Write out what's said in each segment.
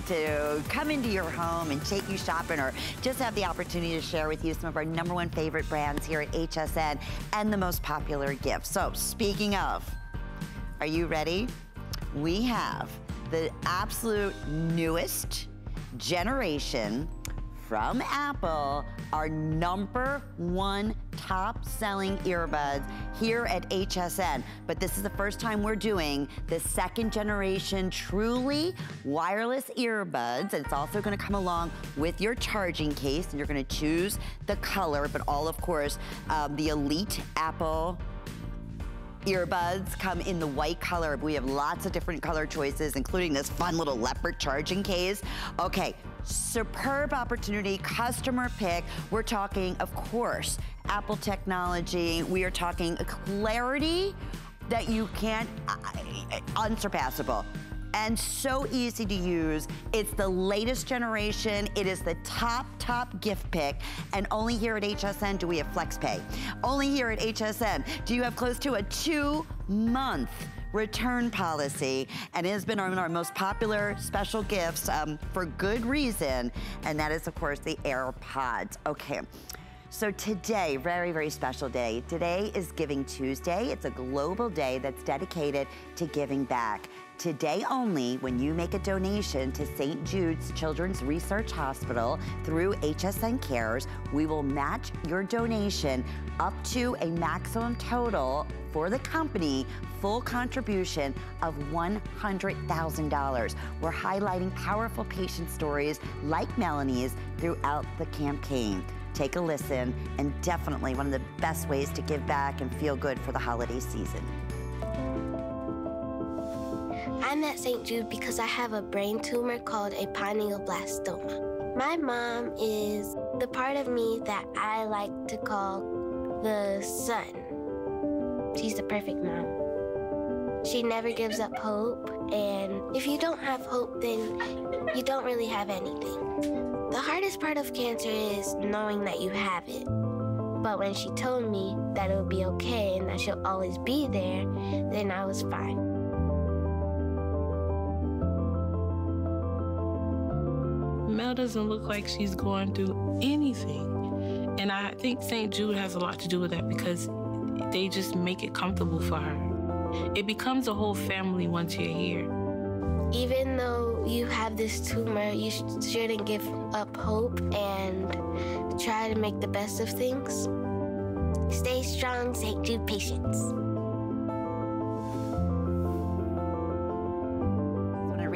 to come into your home and take you shopping or just have the opportunity to share with you some of our number one favorite brands here at HSN and the most popular gifts. So speaking of, are you ready? We have the absolute newest generation from Apple, our number one top selling earbuds here at HSN. But this is the first time we're doing the second generation truly wireless earbuds. And it's also gonna come along with your charging case and you're gonna choose the color, but all of course, um, the elite Apple earbuds come in the white color. We have lots of different color choices, including this fun little leopard charging case. Okay, superb opportunity, customer pick. We're talking, of course, Apple technology. We are talking clarity that you can't, uh, unsurpassable and so easy to use. It's the latest generation. It is the top, top gift pick. And only here at HSN do we have FlexPay. Only here at HSN do you have close to a two month return policy and it has been one of our most popular special gifts um, for good reason and that is of course the AirPods. Okay. So today, very, very special day. Today is Giving Tuesday. It's a global day that's dedicated to giving back. Today only, when you make a donation to St. Jude's Children's Research Hospital through HSN Cares, we will match your donation up to a maximum total for the company full contribution of $100,000. We're highlighting powerful patient stories like Melanie's throughout the campaign. Take a listen and definitely one of the best ways to give back and feel good for the holiday season. I'm at St. Jude because I have a brain tumor called a pineoblastoma. My mom is the part of me that I like to call the sun. She's the perfect mom. She never gives up hope, and if you don't have hope, then you don't really have anything. The hardest part of cancer is knowing that you have it. But when she told me that it would be okay and that she'll always be there, then I was fine. Mel doesn't look like she's going through anything. And I think St. Jude has a lot to do with that because they just make it comfortable for her. It becomes a whole family once you're here. Even though you have this tumor, you shouldn't give up hope and try to make the best of things. Stay strong, St. Jude patients.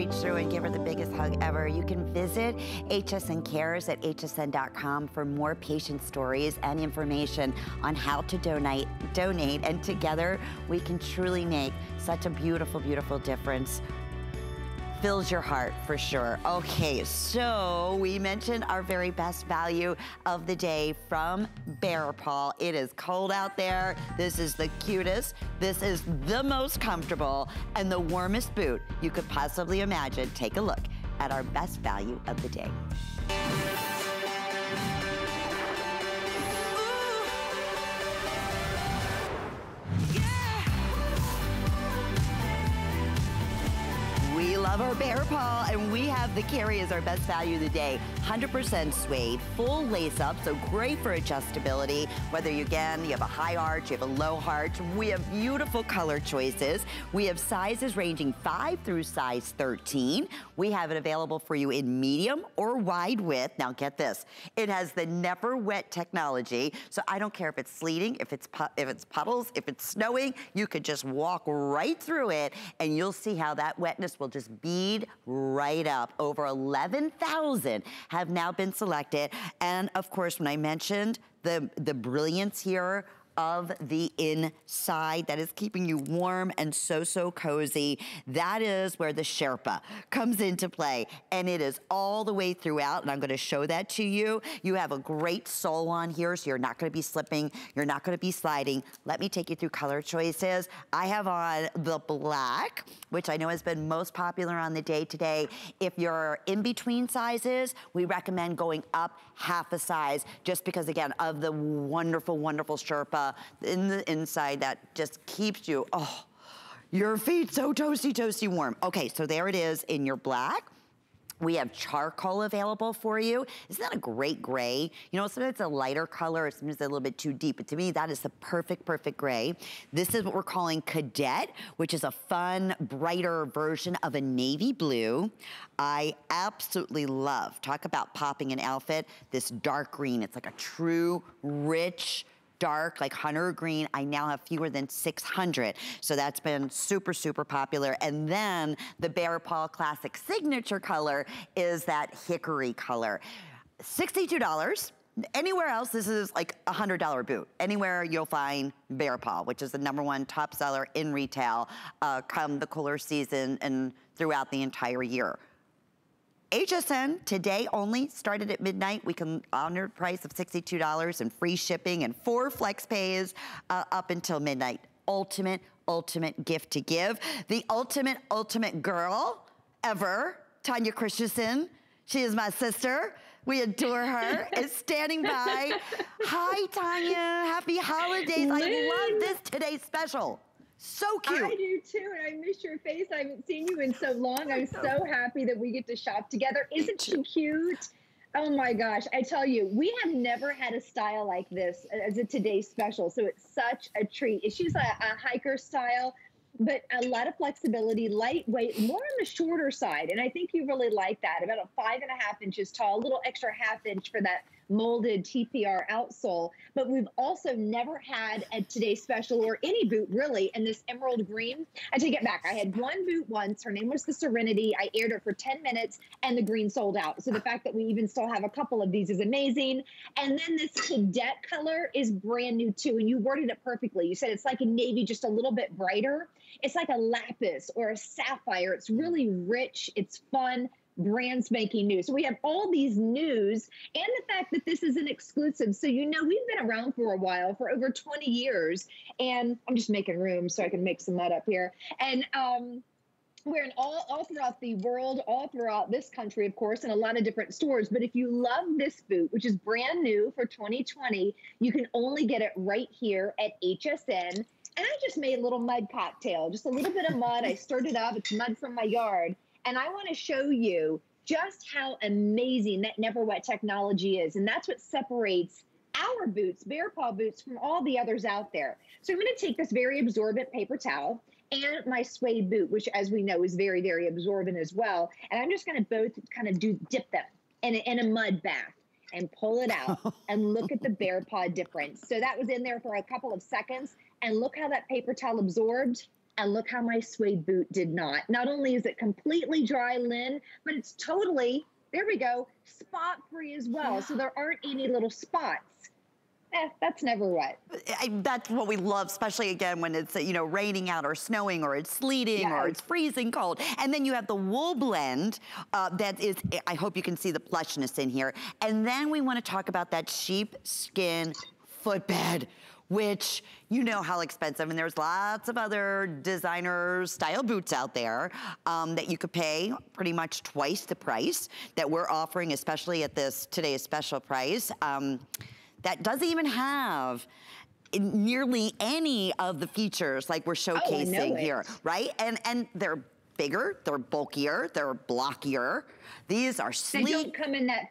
Reach through and give her the biggest hug ever. You can visit HSN Cares at hsn.com for more patient stories and information on how to donate, donate, and together we can truly make such a beautiful, beautiful difference fills your heart for sure. Okay, so we mentioned our very best value of the day from Bear Paw. It is cold out there. This is the cutest. This is the most comfortable and the warmest boot you could possibly imagine. Take a look at our best value of the day. Love our bear paw, and we have the carry is our best value of the day. 100% suede, full lace up, so great for adjustability. Whether you, again, you have a high arch, you have a low arch. We have beautiful color choices. We have sizes ranging 5 through size 13. We have it available for you in medium or wide width. Now get this, it has the never wet technology, so I don't care if it's sleeting, if it's, if it's puddles, if it's snowing, you could just walk right through it and you'll see how that wetness will just bead right up. Over 11,000 have now been selected. And of course, when I mentioned the, the brilliance here of the inside that is keeping you warm and so, so cozy. That is where the Sherpa comes into play. And it is all the way throughout, and I'm gonna show that to you. You have a great sole on here, so you're not gonna be slipping, you're not gonna be sliding. Let me take you through color choices. I have on the black, which I know has been most popular on the day today. If you're in between sizes, we recommend going up half a size, just because again, of the wonderful, wonderful Sherpa Uh, in the inside that just keeps you, oh, your feet so toasty, toasty warm. Okay, so there it is in your black. We have charcoal available for you. Isn't that a great gray? You know, sometimes it's a lighter color, sometimes it's a little bit too deep, but to me, that is the perfect, perfect gray. This is what we're calling Cadet, which is a fun, brighter version of a navy blue. I absolutely love, talk about popping an outfit, this dark green. It's like a true, rich, dark, like hunter green. I now have fewer than 600. So that's been super, super popular. And then the Bear Paw Classic signature color is that hickory color. $62. Anywhere else, this is like a $100 boot. Anywhere you'll find Bear Paw, which is the number one top seller in retail uh, come the cooler season and throughout the entire year. HSN today only started at midnight. We can honor price of $62 and free shipping and four flex pays uh, up until midnight. Ultimate, ultimate gift to give. The ultimate, ultimate girl ever, Tanya Christensen. She is my sister. We adore her. is standing by. Hi, Tanya. Happy holidays. Liz. I love this today's special. So cute. I do too, and I miss your face. I haven't seen you in so long. I'm so happy that we get to shop together. Isn't she cute? Oh my gosh, I tell you, we have never had a style like this as a today's special. So it's such a treat. She's a, a hiker style, but a lot of flexibility, lightweight, more on the shorter side. And I think you really like that. About a five and a half inches tall, a little extra half inch for that molded TPR outsole, but we've also never had a Today Special or any boot really in this emerald green. I take it back. I had one boot once. Her name was the Serenity. I aired her for 10 minutes and the green sold out. So the fact that we even still have a couple of these is amazing. And then this cadet color is brand new too. And you worded it perfectly. You said it's like a navy, just a little bit brighter. It's like a lapis or a sapphire. It's really rich. It's fun brand spanking new. So we have all these news and the fact that this is an exclusive. So you know we've been around for a while, for over 20 years. And I'm just making room so I can make some mud up here. And um we're in all, all throughout the world, all throughout this country, of course, in a lot of different stores. But if you love this boot, which is brand new for 2020, you can only get it right here at HSN. And I just made a little mud cocktail, just a little bit of mud. I stirred it up. It's mud from my yard. And I want to show you just how amazing that Never Wet technology is. And that's what separates our boots, Bear Paw boots, from all the others out there. So I'm going to take this very absorbent paper towel and my suede boot, which as we know is very, very absorbent as well. And I'm just going to both kind of do dip them in a, in a mud bath and pull it out and look at the bear paw difference. So that was in there for a couple of seconds and look how that paper towel absorbed and look how my suede boot did not. Not only is it completely dry linen, but it's totally, there we go, spot free as well. Yeah. So there aren't any little spots. Eh, that's never wet. I, that's what we love, especially again when it's you know raining out or snowing or it's sleeting yes. or it's freezing cold. And then you have the wool blend uh, that is, I hope you can see the plushness in here. And then we want to talk about that sheepskin footbed which you know how expensive, and there's lots of other designer style boots out there um, that you could pay pretty much twice the price that we're offering, especially at this today's special price. Um, that doesn't even have nearly any of the features like we're oh, showcasing oh, here, right? And and they're bigger, they're bulkier, they're blockier. These are sleek. They don't come in that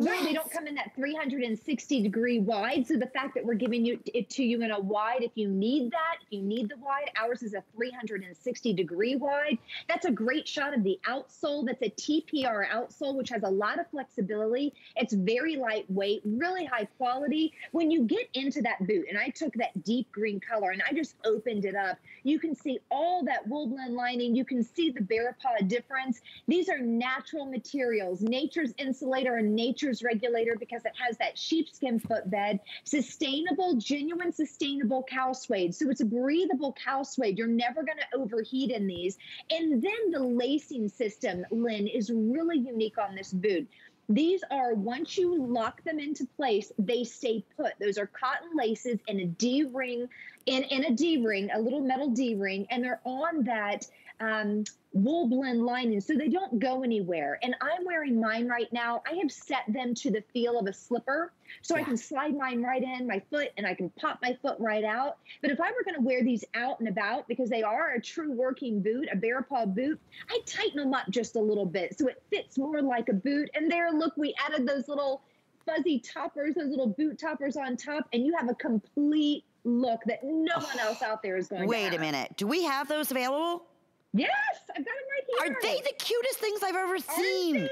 Yes. they don't come in that 360 degree wide. So the fact that we're giving you it to you in a wide, if you need that, if you need the wide, ours is a 360 degree wide. That's a great shot of the outsole. That's a TPR outsole, which has a lot of flexibility. It's very lightweight, really high quality. When you get into that boot, and I took that deep green color and I just opened it up, you can see all that wool blend lining. You can see the bear paw difference. These are natural materials, nature's insulator and nature's regulator because it has that sheepskin footbed, sustainable, genuine sustainable cow suede. So it's a breathable cow suede. You're never going to overheat in these. And then the lacing system, Lynn, is really unique on this boot. These are, once you lock them into place, they stay put. Those are cotton laces and a D ring, in, in a D ring, a little metal D ring, and they're on that um, wool blend lining so they don't go anywhere. And I'm wearing mine right now. I have set them to the feel of a slipper so yeah. I can slide mine right in my foot and I can pop my foot right out. But if I were going to wear these out and about because they are a true working boot, a Bear Paw boot, I tighten them up just a little bit so it fits more like a boot. And there, look, we added those little fuzzy toppers, those little boot toppers on top, and you have a complete look that no one oh, else out there is going to have. Wait a minute. Do we have those available? Yes, I've got them right here. Are they the cutest things I've ever seen?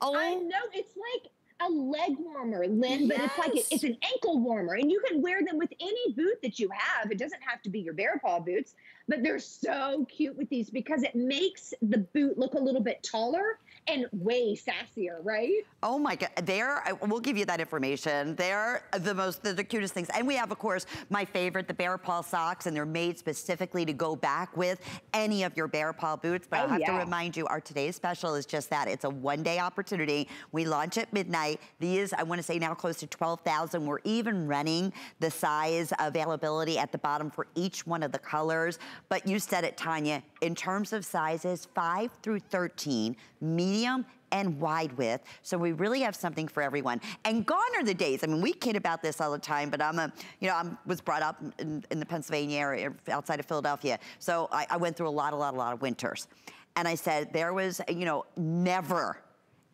Oh, I know. It's like a leg warmer, Lynn, yes. but it's like it's an ankle warmer, and you can wear them with any boot that you have. It doesn't have to be your Bear Paw boots, but they're so cute with these because it makes the boot look a little bit taller and way sassier, right? Oh my God, they're, we'll give you that information. They're the most, they're the cutest things. And we have, of course, my favorite, the Bear Paw socks, and they're made specifically to go back with any of your Bear Paw boots. But oh, I have yeah. to remind you, our today's special is just that. It's a one-day opportunity. We launch at midnight. These, I want to say now close to 12,000. We're even running the size availability at the bottom for each one of the colors. But you said it, Tanya, in terms of sizes, 5 through 13, medium and wide width. So we really have something for everyone. And gone are the days, I mean, we kid about this all the time, but I'm a, you know, I was brought up in, in, the Pennsylvania area, outside of Philadelphia. So I, I went through a lot, a lot, a lot of winters. And I said, there was, you know, never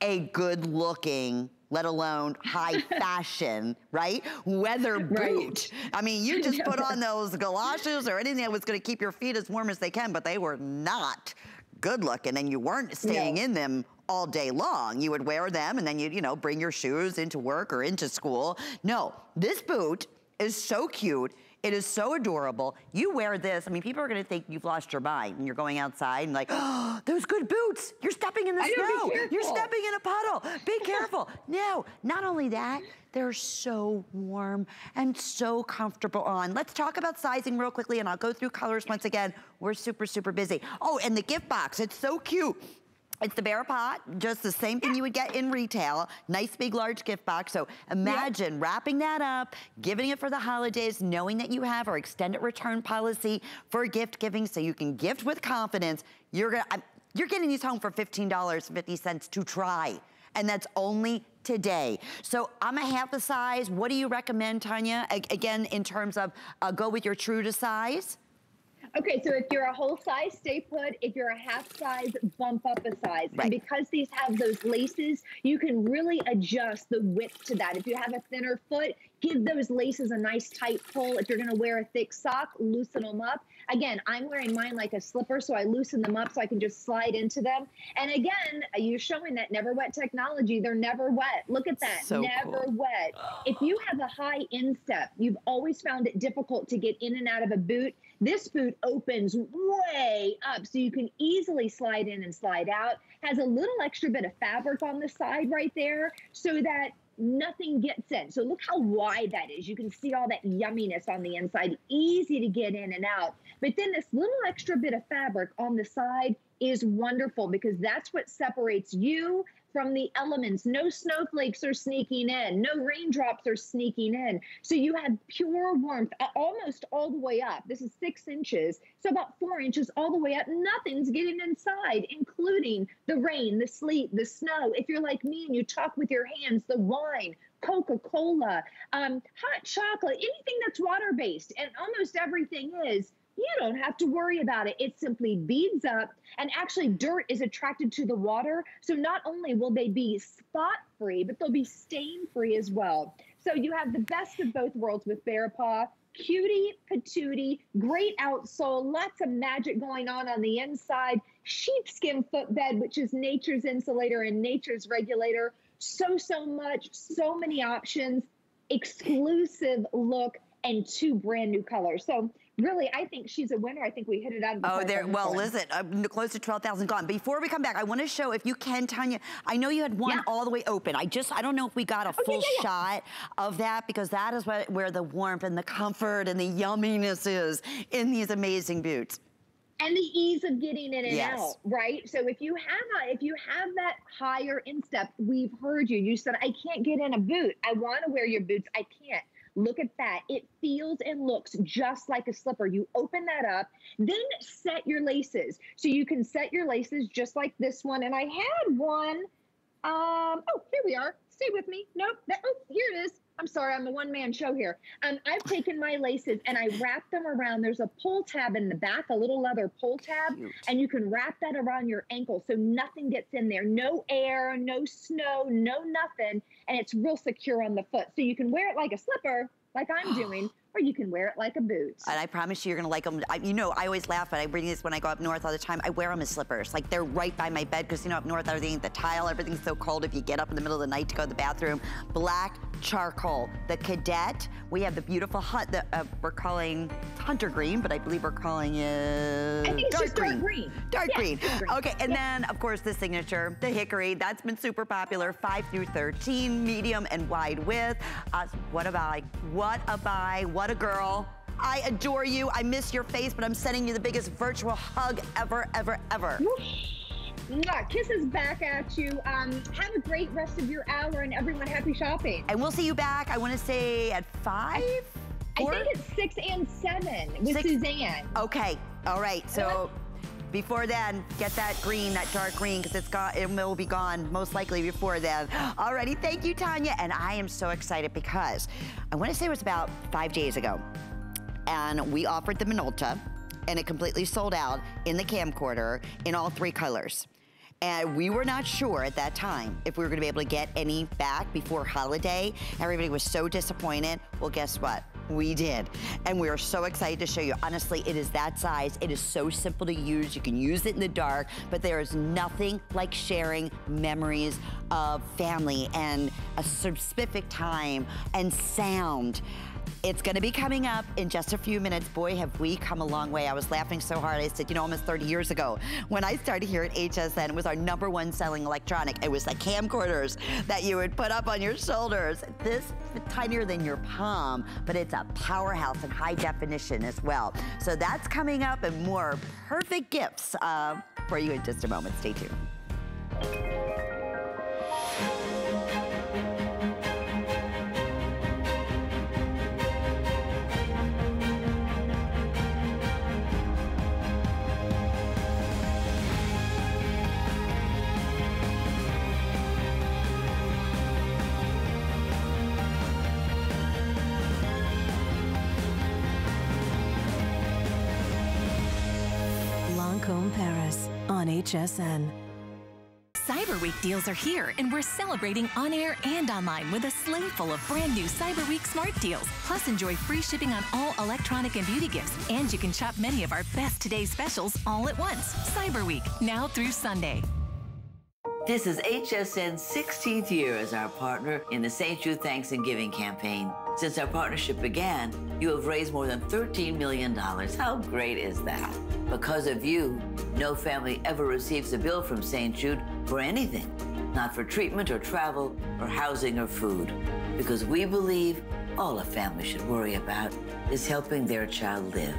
a good looking let alone high fashion, right? Weather boot. Right. I mean, you just put on those galoshes or anything that was gonna keep your feet as warm as they can, but they were not good looking and you weren't staying no. in them all day long. You would wear them and then you'd, you know, bring your shoes into work or into school. No, this boot is so cute. It is so adorable. You wear this, I mean, people are gonna think you've lost your mind when you're going outside and like, oh, those good boots. You're stepping in the I snow. You're stepping in a puddle. Be careful. no, not only that, they're so warm and so comfortable on. Let's talk about sizing real quickly and I'll go through colors once again. We're super, super busy. Oh, and the gift box, it's so cute. It's the Bear Pot, just the same thing you would get in retail. Nice big large gift box. So imagine yep. wrapping that up, giving it for the holidays, knowing that you have our extended return policy for gift giving so you can gift with confidence. You're gonna, you're getting these home for $15.50 to try. And that's only today. So I'm a half a size. What do you recommend, Tanya? A again, in terms of uh, go with your true to size? Okay, so if you're a whole size, stay put. If you're a half size, bump up a size. Right. And because these have those laces, you can really adjust the width to that. If you have a thinner foot, give those laces a nice tight pull. If you're gonna wear a thick sock, loosen them up. Again, I'm wearing mine like a slipper, so I loosen them up so I can just slide into them. And again, you're showing that never wet technology. They're never wet. Look at that, so never cool. wet. If you have a high instep, you've always found it difficult to get in and out of a boot. This boot opens way up so you can easily slide in and slide out. Has a little extra bit of fabric on the side right there so that nothing gets in. So look how wide that is. You can see all that yumminess on the inside, easy to get in and out. But then this little extra bit of fabric on the side is wonderful because that's what separates you from the elements. No snowflakes are sneaking in, no raindrops are sneaking in. So you have pure warmth almost all the way up. This is six inches, so about four inches all the way up. Nothing's getting inside, including the rain, the sleet, the snow. If you're like me and you talk with your hands, the wine, Coca-Cola, um, hot chocolate, anything that's water-based, and almost everything is, you don't have to worry about it. It simply beads up and actually dirt is attracted to the water. So not only will they be spot free, but they'll be stain free as well. So you have the best of both worlds with Bear Paw. Cutie, patootie, great outsole, lots of magic going on on the inside. Sheepskin footbed, which is nature's insulator and nature's regulator. So, so much, so many options, exclusive look, and two brand new colors. So really, I think she's a winner. I think we hit it out of the Oh, there. Well, listen, uh, close to 12,000 gone. Before we come back, I want to show, if you can, Tanya, I know you had one yeah. all the way open. I just, I don't know if we got a full yeah, yeah, shot of that because that is what, where the warmth and the comfort and the yumminess is in these amazing boots and the ease of getting in and yes. out, right? So if you have a, if you have that higher instep, we've heard you. You said I can't get in a boot. I want to wear your boots. I can't Look at that. It feels and looks just like a slipper. You open that up, then set your laces. So you can set your laces just like this one. And I had one. Um, oh, here we are. Stay with me. Nope. That, oh, here it is. I'm sorry, I'm a one man show here. Um, I've taken my laces and I wrap them around. There's a pull tab in the back, a little leather pull tab, Cute. and you can wrap that around your ankle so nothing gets in there. No air, no snow, no nothing. And it's real secure on the foot. So you can wear it like a slipper, like I'm doing, or you can wear it like a boot. And I promise you, you're gonna like them. I, you know, I always laugh, but I bring this when I go up north all the time. I wear them as slippers. Like they're right by my bed because you know up north everything, the tile, everything's so cold. If you get up in the middle of the night to go to the bathroom, black charcoal. The cadet, we have the beautiful hut that uh, we're calling hunter green, but I believe we're calling it dark green. dark green. Dark green. green. Okay, and then of course the signature, the hickory. That's been super popular. Five through 13, medium and wide width. Uh, what a buy? What a buy? What a girl. I adore you. I miss your face, but I'm sending you the biggest virtual hug ever, ever, ever. Mwah, kisses back at you. Um, have a great rest of your hour and everyone happy shopping. And we'll see you back, I want to say at five? I, I think it's six and seven with six? Suzanne. Okay, all right. So before then, get that green, that dark green, because it's got it will be gone most likely before then. Alrighty, thank you, Tanya. And I am so excited because I want to say it was about five days ago. And we offered the Minolta and it completely sold out in the camcorder in all three colors. And we were not sure at that time if we were gonna be able to get any back before holiday. Everybody was so disappointed. Well, guess what? We did. And we are so excited to show you. Honestly, it is that size. It is so simple to use. You can use it in the dark, but there is nothing like sharing memories of family and a specific time and sound. It's gonna be coming up in just a few minutes. Boy, have we come a long way. I was laughing so hard. I said, you know, almost 30 years ago, when I started here at HSN, it was our number one selling electronic. It was the camcorders that you would put up on your shoulders. This tinier than your palm, but it's a powerhouse and high definition as well. So that's coming up and more perfect gifts uh, for you in just a moment. Stay tuned. HSN. Cyber Week deals are here, and we're celebrating on air and online with a sleigh full of brand new Cyber Week smart deals. Plus, enjoy free shipping on all electronic and beauty gifts, and you can shop many of our best today specials all at once. Cyber Week, now through Sunday. This is HSN's 16th year as our partner in the St. Jude Thanks and Giving campaign. Since our partnership began, you have raised more than $13 million. How great is that? Because of you, no family ever receives a bill from St. Jude for anything, not for treatment or travel or housing or food. Because we believe all a family should worry about is helping their child live.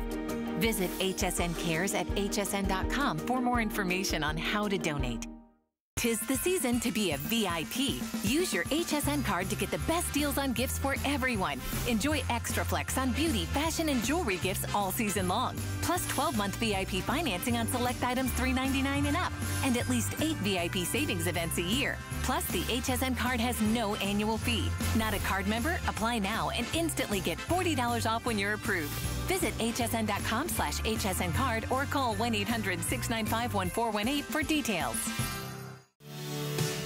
Visit HSN Cares at hsn.com for more information on how to donate. Tis the season to be a VIP. Use your HSN card to get the best deals on gifts for everyone. Enjoy extra flex on beauty, fashion, and jewelry gifts all season long. Plus 12-month VIP financing on select items $3.99 and up. And at least eight VIP savings events a year. Plus, the HSN card has no annual fee. Not a card member? Apply now and instantly get $40 off when you're approved. Visit hsn.com slash hsn card or call 1-800-695-1418 for details.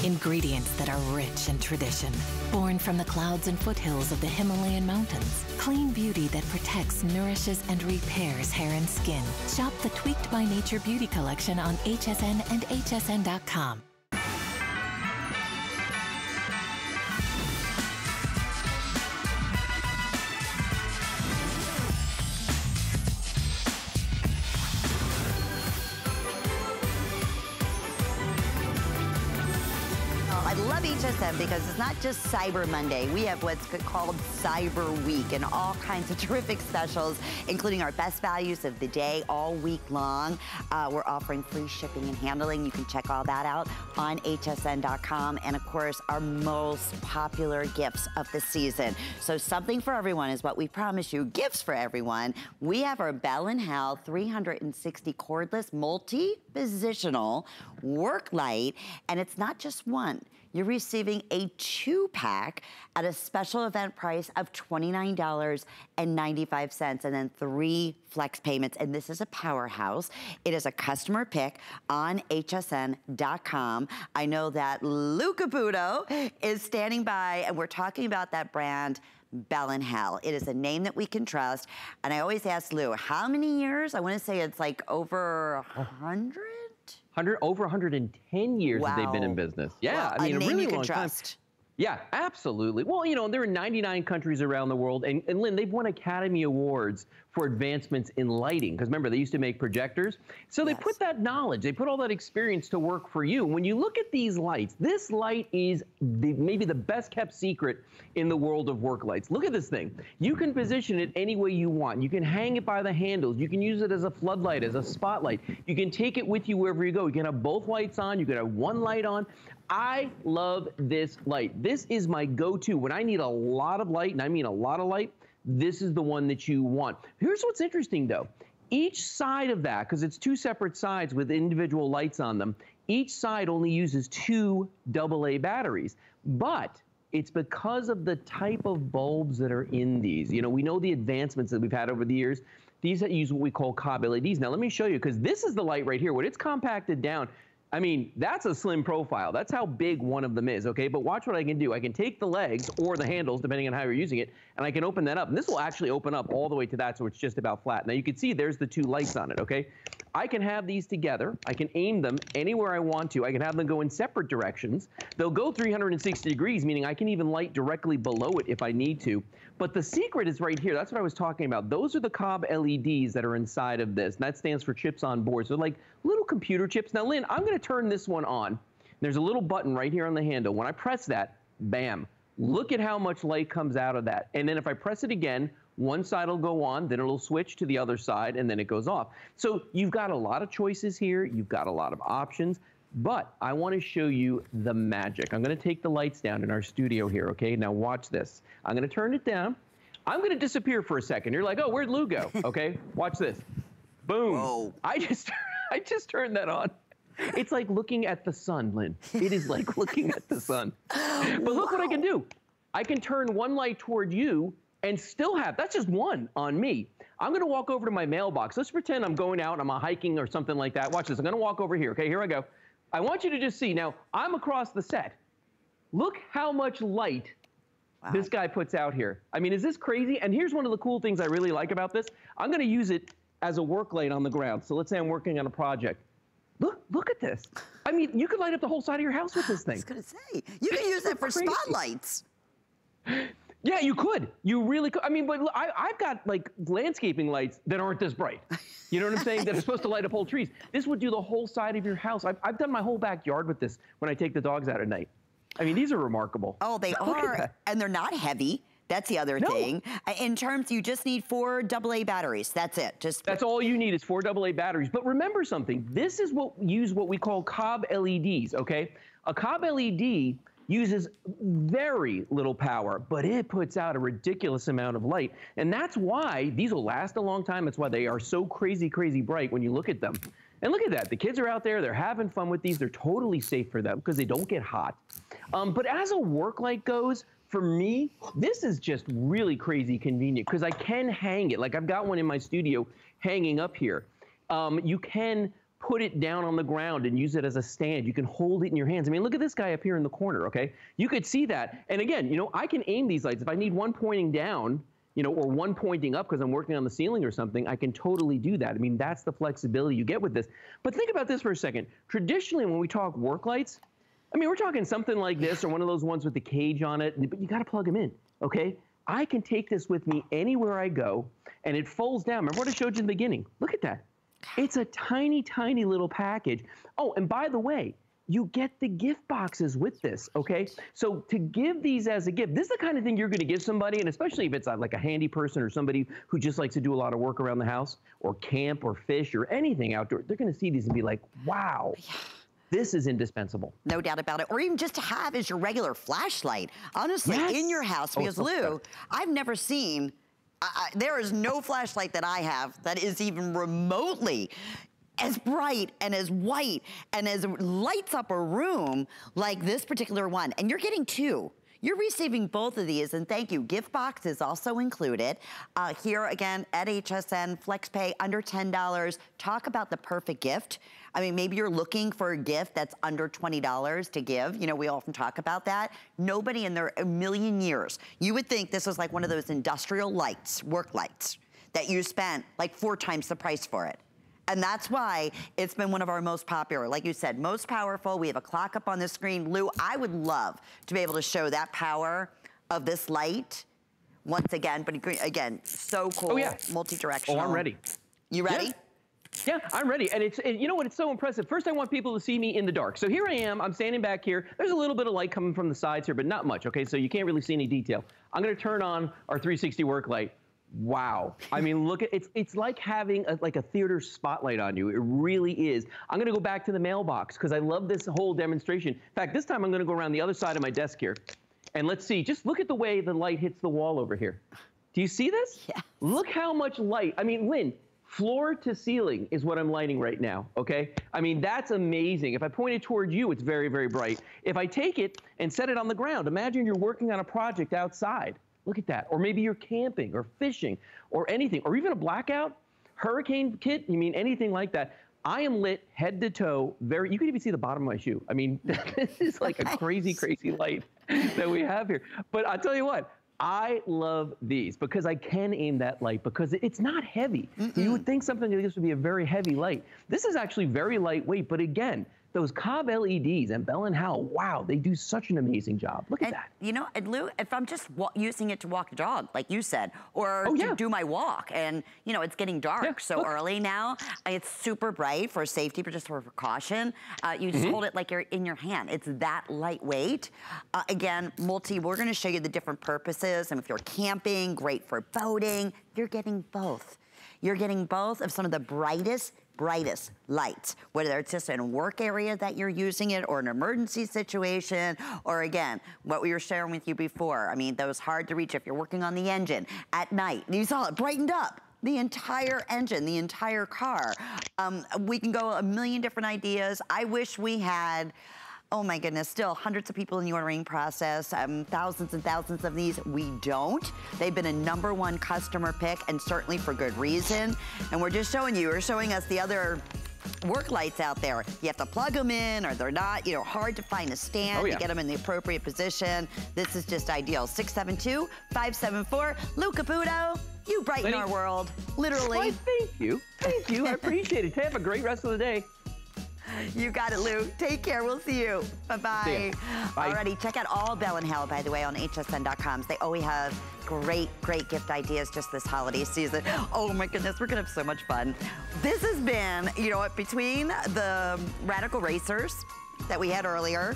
Ingredients that are rich in tradition, born from the clouds and foothills of the Himalayan mountains. Clean beauty that protects, nourishes, and repairs hair and skin. Shop the Tweaked by Nature Beauty Collection on HSN and hsn.com. because it's not just Cyber Monday. We have what's called Cyber Week and all kinds of terrific specials, including our best values of the day all week long. Uh, we're offering free shipping and handling. You can check all that out on hsn.com. And of course, our most popular gifts of the season. So something for everyone is what we promise you. Gifts for everyone. We have our Bell & Howell 360 cordless multi-positional work light. And it's not just one you're receiving a two pack at a special event price of $29.95 and then three flex payments. And this is a powerhouse. It is a customer pick on hsn.com. I know that Lou Caputo is standing by and we're talking about that brand Bell & Howell. It is a name that we can trust. And I always ask Lou, how many years? I want to say it's like over a 100? 100, over 110 years wow. that they've been in business. Yeah, well, I mean, a, a really long trust. time. Yeah, absolutely. Well, you know, there are 99 countries around the world. And, and Lynn, they've won Academy Awards for advancements in lighting. Because remember, they used to make projectors. So they yes. put that knowledge, they put all that experience to work for you. When you look at these lights, this light is the, maybe the best kept secret in the world of work lights. Look at this thing. You can position it any way you want. You can hang it by the handles. You can use it as a floodlight, as a spotlight. You can take it with you wherever you go. You can have both lights on. You can have one light on. I love this light. This is my go-to. When I need a lot of light, and I mean a lot of light, this is the one that you want. Here's what's interesting though. Each side of that, because it's two separate sides with individual lights on them, each side only uses two AA batteries. But it's because of the type of bulbs that are in these. You know, we know the advancements that we've had over the years. These use what we call cob LEDs. Now, let me show you, because this is the light right here. When it's compacted down, I mean, that's a slim profile. That's how big one of them is, okay? But watch what I can do. I can take the legs or the handles, depending on how you're using it, and I can open that up. And this will actually open up all the way to that, so it's just about flat. Now you can see there's the two lights on it, okay? I can have these together. I can aim them anywhere I want to. I can have them go in separate directions. They'll go 360 degrees, meaning I can even light directly below it if I need to. But the secret is right here. That's what I was talking about. Those are the Cob LEDs that are inside of this. And that stands for chips on board. So they're like little computer chips. Now, Lynn, I'm going to turn this one on. There's a little button right here on the handle. When I press that, bam, look at how much light comes out of that. And then if I press it again, one side will go on, then it'll switch to the other side, and then it goes off. So you've got a lot of choices here. You've got a lot of options. But I want to show you the magic. I'm going to take the lights down in our studio here, okay? Now watch this. I'm going to turn it down. I'm going to disappear for a second. You're like, oh, where'd Lou go? Okay, watch this. Boom. Whoa. I just, I just turned that on. It's like looking at the sun, Lynn. It is like looking at the sun. But look what I can do. I can turn one light toward you and still have, that's just one on me. I'm gonna walk over to my mailbox. Let's pretend I'm going out, I'm a hiking or something like that. Watch this, I'm gonna walk over here, okay, here I go. I want you to just see, now I'm across the set. Look how much light wow. this guy puts out here. I mean, is this crazy? And here's one of the cool things I really like about this. I'm gonna use it as a work light on the ground. So let's say I'm working on a project. Look, look at this. I mean, you could light up the whole side of your house with this thing. I was gonna say, you can use that for crazy. spotlights. Yeah, you could. You really could. I mean, but I, I've got like landscaping lights that aren't this bright. You know what I'm saying? that are supposed to light up whole trees. This would do the whole side of your house. I've, I've done my whole backyard with this when I take the dogs out at night. I mean, these are remarkable. Oh, they Look are, and they're not heavy. That's the other no. thing. In terms, you just need four AA batteries. That's it. Just that's all you need is four AA batteries. But remember something. This is what use what we call Cob LEDs. Okay, a Cob LED uses very little power, but it puts out a ridiculous amount of light. And that's why these will last a long time. It's why they are so crazy, crazy bright when you look at them. And look at that. The kids are out there. They're having fun with these. They're totally safe for them because they don't get hot. Um, but as a work light goes, for me, this is just really crazy convenient because I can hang it. Like I've got one in my studio hanging up here. Um, you can put it down on the ground and use it as a stand. You can hold it in your hands. I mean, look at this guy up here in the corner, okay? You could see that. And again, you know, I can aim these lights. If I need one pointing down, you know, or one pointing up because I'm working on the ceiling or something, I can totally do that. I mean, that's the flexibility you get with this. But think about this for a second. Traditionally, when we talk work lights, I mean, we're talking something like this or one of those ones with the cage on it, but you got to plug them in, okay? I can take this with me anywhere I go, and it folds down. Remember what I showed you in the beginning? Look at that. It's a tiny, tiny little package. Oh, and by the way, you get the gift boxes with this, okay? So to give these as a gift, this is the kind of thing you're gonna give somebody, and especially if it's uh, like a handy person or somebody who just likes to do a lot of work around the house or camp or fish or anything outdoor, they're gonna see these and be like, wow. Yeah. This is indispensable. No doubt about it. Or even just to have as your regular flashlight. Honestly, yes. in your house, oh, because oh, Lou, I've never seen I, there is no flashlight that I have that is even remotely as bright and as white and as lights up a room like this particular one. And you're getting two. You're receiving both of these, and thank you. Gift box is also included. Uh, here again at HSN, FlexPay under $10. Talk about the perfect gift. I mean, maybe you're looking for a gift that's under $20 to give. You know, we often talk about that. Nobody in their a million years, you would think this was like one of those industrial lights, work lights, that you spent like four times the price for it. And that's why it's been one of our most popular. Like you said, most powerful. We have a clock up on the screen. Lou, I would love to be able to show that power of this light once again. But again, so oh, cool. Oh, yeah. Multi-directional. Oh, I'm ready. You ready? Yeah. Yeah, I'm ready. And it's, you know what, it's so impressive. First, I want people to see me in the dark. So here I am, I'm standing back here. There's a little bit of light coming from the sides here, but not much, okay? So you can't really see any detail. I'm gonna turn on our 360 work light wow. I mean, look at it's it's like having a, like a theater spotlight on you. It really is. I'm gonna go back to the mailbox because I love this whole demonstration. In fact, this time I'm gonna go around the other side of my desk here, and let's see. Just look at the way the light hits the wall over here. Do you see this? Yeah. Look how much light. I mean, Lynn, floor to ceiling is what I'm lighting right now, okay? I mean, that's amazing. If I point it toward you, it's very, very bright. If I take it and set it on the ground, imagine you're working on a project outside. Look at that. Or maybe you're camping or fishing or anything, or even a blackout, hurricane kit, you mean anything like that. I am lit head to toe. Very, you can even see the bottom of my shoe. I mean, this is like a crazy, crazy light that we have here. But I'll tell you what, I love these because I can aim that light because it's not heavy. Mm -mm. You would think something like this would be a very heavy light. This is actually very lightweight, but again, those COB LEDs and Bell and Howell, wow, they do such an amazing job. Look and, at that. You know, and Lou, if I'm just using it to walk the dog, like you said, or oh, yeah. to do my walk, and you know, it's getting dark yeah, so look. early now, it's super bright for safety, but just for precaution. Uh, you just mm -hmm. hold it like you're in your hand. It's that lightweight. Uh, again, multi, we're gonna show you the different purposes, and if you're camping, great for boating, you're getting both. You're getting both of some of the brightest brightest lights, whether it's just in a work area that you're using it or an emergency situation, or again, what we were sharing with you before. I mean, those hard to reach if you're working on the engine at night. You saw it brightened up the entire engine, the entire car. Um, we can go a million different ideas. I wish we had oh my goodness, still hundreds of people in the ordering process, um, thousands and thousands of these. We don't. They've been a number one customer pick and certainly for good reason. And we're just showing you, we're showing us the other work lights out there. You have to plug them in or they're not, you know, hard to find a stand oh, yeah. to get them in the appropriate position. This is just ideal. 672-574, Lou Caputo. You brighten our world, literally. Why, thank you. Thank you. I appreciate it. Have a great rest of the day. You got it, Lou. Take care. We'll see you. Bye-bye. Bye. Alrighty, check out all Bell and Howell, by the way, on hsn.com. They always have great, great gift ideas just this holiday season. Oh my goodness, we're gonna have so much fun. This has been, you know what, between the Radical Racers that we had earlier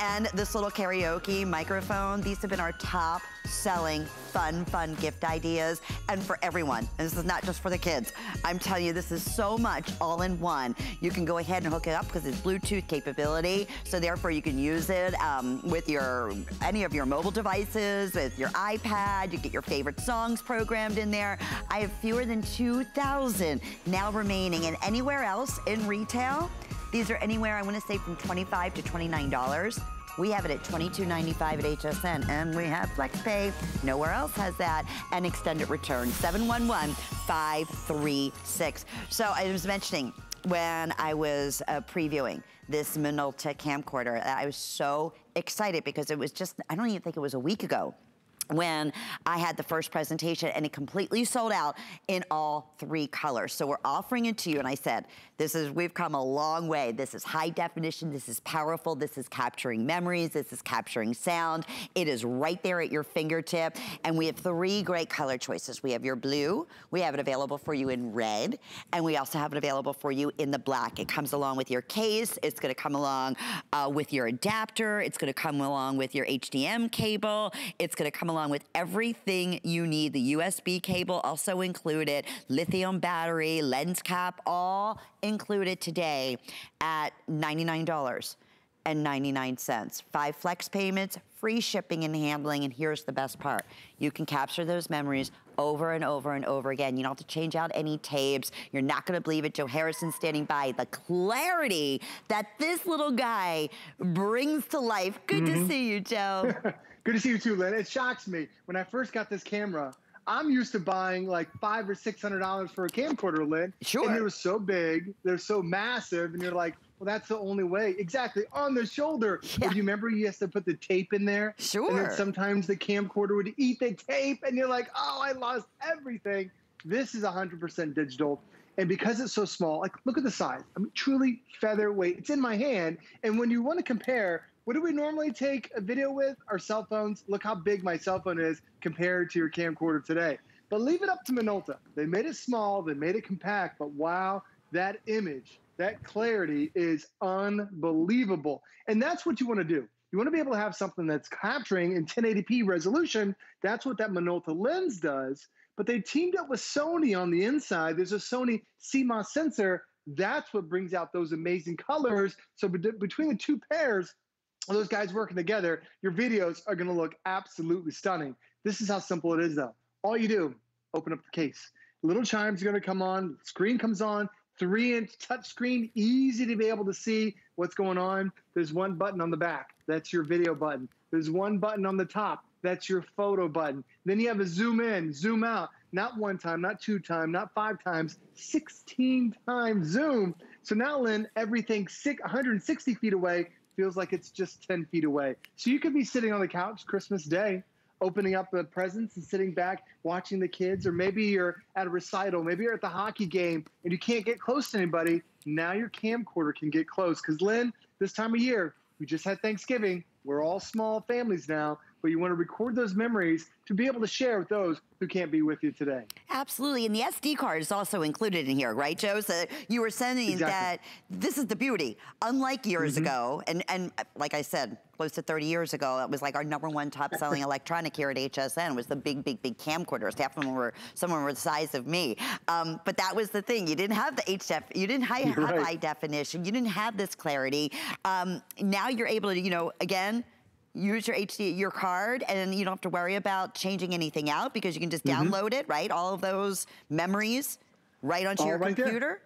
and this little karaoke microphone. These have been our top selling fun, fun gift ideas and for everyone. And this is not just for the kids. I'm telling you, this is so much all in one. You can go ahead and hook it up because it's Bluetooth capability. So therefore you can use it um, with your any of your mobile devices, with your iPad. You get your favorite songs programmed in there. I have fewer than 2,000 now remaining. And anywhere else in retail, these are anywhere, I wanna say from 25 to $29. We have it at $22.95 at HSN, and we have FlexPay. Nowhere else has that. And extended return, 711-536. So I was mentioning when I was uh, previewing this Minolta camcorder, I was so excited because it was just, I don't even think it was a week ago when I had the first presentation and it completely sold out in all three colors. So we're offering it to you and I said, this is, we've come a long way. This is high definition, this is powerful, this is capturing memories, this is capturing sound. It is right there at your fingertip. And we have three great color choices. We have your blue, we have it available for you in red, and we also have it available for you in the black. It comes along with your case, it's gonna come along uh, with your adapter, it's gonna come along with your HDM cable, it's gonna come along with everything you need. The USB cable also included, lithium battery, lens cap, all included today at $99 and 99 cents. Five flex payments, free shipping and handling, and here's the best part. You can capture those memories over and over and over again. You don't have to change out any tapes. You're not gonna believe it. Joe Harrison standing by. The clarity that this little guy brings to life. Good mm -hmm. to mm-hmm. see you, Joe. Good to see you too, Lynn. It shocks me. When I first got this camera, I'm used to buying like five or six hundred dollars for a camcorder, Lynn. Sure. And they were so big, they're so massive, and you're like, well, that's the only way. Exactly on the shoulder. Yeah. Do you remember you have to put the tape in there? Sure. And then sometimes the camcorder would eat the tape, and you're like, oh, I lost everything. This is 100% digital. And because it's so small, like look at the size. I mean, truly featherweight. It's in my hand. And when you want to compare what do we normally take a video with? Our cell phones. Look how big my cell phone is compared to your camcorder today. But leave it up to Minolta. They made it small, they made it compact, but wow, that image, that clarity is unbelievable. And that's what you want to do. You want to be able to have something that's capturing in 1080p resolution. That's what that Minolta lens does. But they teamed up with Sony on the inside. There's a Sony CMOS sensor. That's what brings out those amazing colors. So between the two pairs, those guys working together, your videos are going to look absolutely stunning. This is how simple it is, though. All you do, open up the case. Little chimes are going to come on, screen comes on, three inch touch screen, easy to be able to see what's going on. There's one button on the back, that's your video button. There's one button on the top, that's your photo button. Then you have a zoom in, zoom out, not one time, not two times, not five times, 16 times zoom. So now, Lynn, everything 160 feet away feels like it's just 10 feet away. So you could be sitting on the couch Christmas Day, opening up the presents and sitting back watching the kids, or maybe you're at a recital, maybe you're at the hockey game and you can't get close to anybody. Now your camcorder can get close. Because, Lynn, this time of year, we just had Thanksgiving. We're all small families now but you want to record those memories to be able to share with those who can't be with you today. Absolutely. And the SD card is also included in here, right, Joe? So you were saying exactly. that this is the beauty. Unlike years mm -hmm. ago, and, and like I said, close to 30 years ago, it was like our number one top selling electronic here at HSN was the big, big, big camcorders. Half of them were, some of them were the size of me. Um, but that was the thing. You didn't have the HDF, you didn't have, right. high definition, you didn't have this clarity. Um, now you're able to, you know, again, use your HD, your card, and you don't have to worry about changing anything out because you can just mm -hmm. download it, right? All of those memories right onto All your right computer. There.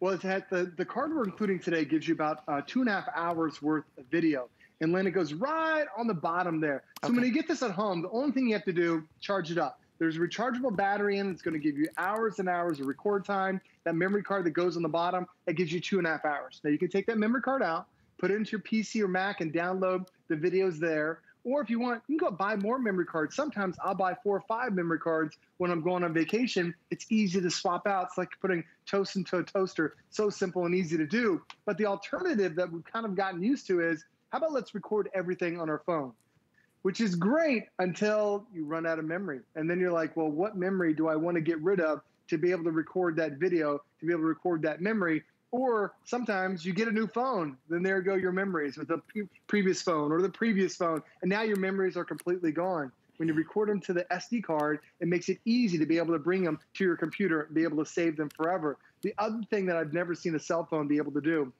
Well, it's at the, the card we're including today gives you about uh, two and a half hours worth of video. And then it goes right on the bottom there. So okay. when you get this at home, the only thing you have to do, charge it up. There's a rechargeable battery in it's going to give you hours and hours of record time. That memory card that goes on the bottom, that gives you two and a half hours. Now you can take that memory card out, put it into your PC or Mac and download the videos there. Or if you want, you can go buy more memory cards. Sometimes I'll buy four or five memory cards when I'm going on vacation. It's easy to swap out. It's like putting toast into a toaster. So simple and easy to do. But the alternative that we've kind of gotten used to is how about let's record everything on our phone? Which is great until you run out of memory. And then you're like, well, what memory do I want to get rid of to be able to record that video, to be able to record that memory? Or sometimes you get a new phone, then there go your memories with the pre previous phone or the previous phone, and now your memories are completely gone. When you record them to the SD card, it makes it easy to be able to bring them to your computer and be able to save them forever. The other thing that I've never seen a cell phone be able to do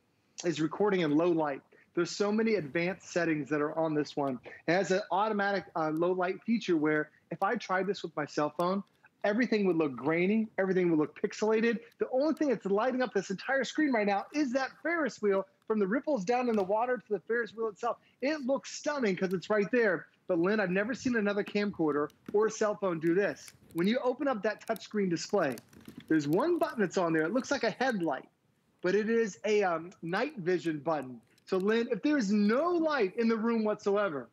is recording in low light. There's so many advanced settings that are on this one. It has an automatic uh, low light feature where if I tried this with my cell phone, everything would look grainy, everything would look pixelated. The only thing that's lighting up this entire screen right now is that Ferris wheel from the ripples down in the water to the Ferris wheel itself. It looks stunning because it's right there. But Lynn, I've never seen another camcorder or a cell phone do this. When you open up that touchscreen display, there's one button that's on there. It looks like a headlight, but it is a um, night vision button. So Lynn, if there's no light in the room whatsoever,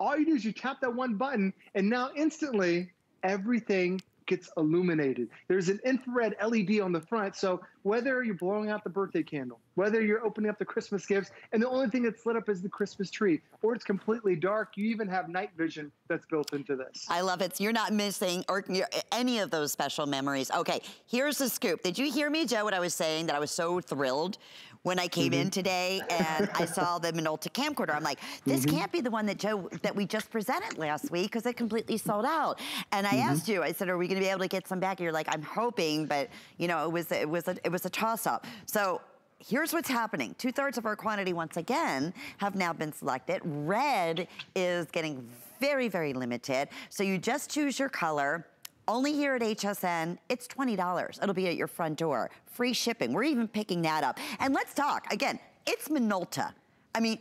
All you do is you tap that one button, and now instantly everything gets illuminated. There's an infrared LED on the front. So whether you're blowing out the birthday candle, whether you're opening up the Christmas gifts, and the only thing that's lit up is the Christmas tree, or it's completely dark, you even have night vision that's built into this. I love it. You're not missing or any of those special memories. Okay, here's the scoop. Did you hear me, Joe, what I was saying that I was so thrilled when I came mm -hmm. in today and I saw the Minolta camcorder. I'm like, this mm -hmm. can't be the one that Joe, that we just presented last week because it completely sold out. And I mm -hmm. asked you, I said, are we gonna be able to get some back? And you're like, I'm hoping, but you know, it was, it was, a, it was a toss up. So here's what's happening. Two thirds of our quantity, once again, have now been selected. Red is getting very, very limited. So you just choose your color. Only here at HSN, it's $20. It'll be at your front door. Free shipping. We're even picking that up. And let's talk, again, it's Minolta. I mean,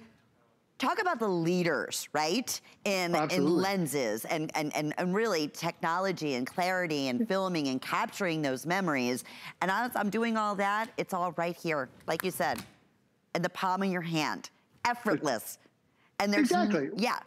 talk about the leaders, right? In, in lenses and, and, and, and really technology and clarity and mm. filming and capturing those memories. And as I'm doing all that, it's all right here, like you said, in the palm of your hand, effortless. And there's, exactly. yeah,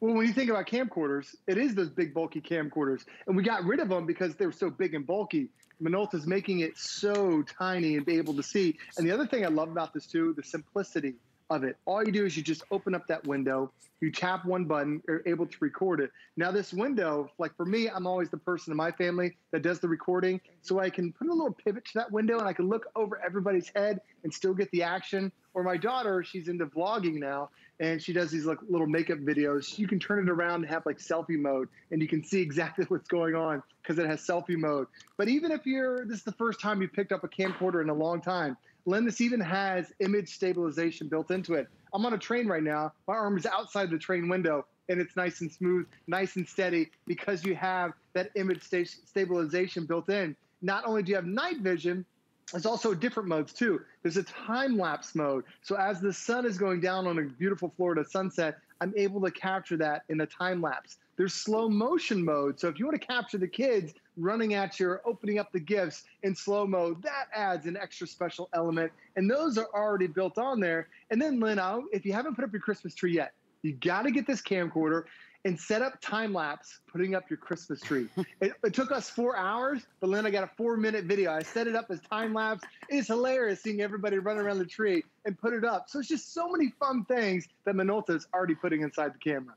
well, when you think about camcorders, it is those big, bulky camcorders. And we got rid of them because they were so big and bulky. Minolta's making it so tiny and be able to see. And the other thing I love about this too, the simplicity of it. All you do is you just open up that window, you tap one button, you're able to record it. Now this window, like for me, I'm always the person in my family that does the recording. So I can put a little pivot to that window and I can look over everybody's head and still get the action. Or my daughter, she's into vlogging now and she does these like little makeup videos. You can turn it around and have like selfie mode and you can see exactly what's going on because it has selfie mode. But even if you're, this is the first time you picked up a camcorder in a long time, Lendis even has image stabilization built into it. I'm on a train right now. My arm is outside the train window and it's nice and smooth, nice and steady because you have that image sta stabilization built in. Not only do you have night vision, there's also different modes too. There's a time lapse mode. So as the sun is going down on a beautiful Florida sunset, I'm able to capture that in a time lapse. There's slow motion mode. So if you want to capture the kids running at you or opening up the gifts in slow mode, that adds an extra special element. And those are already built on there. And then Lynn, if you haven't put up your Christmas tree yet, you got to get this camcorder and set up time lapse putting up your Christmas tree. it, it, took us four hours, but then I got a four minute video. I set it up as time lapse. It's hilarious seeing everybody run around the tree and put it up. So it's just so many fun things that Minolta is already putting inside the camera.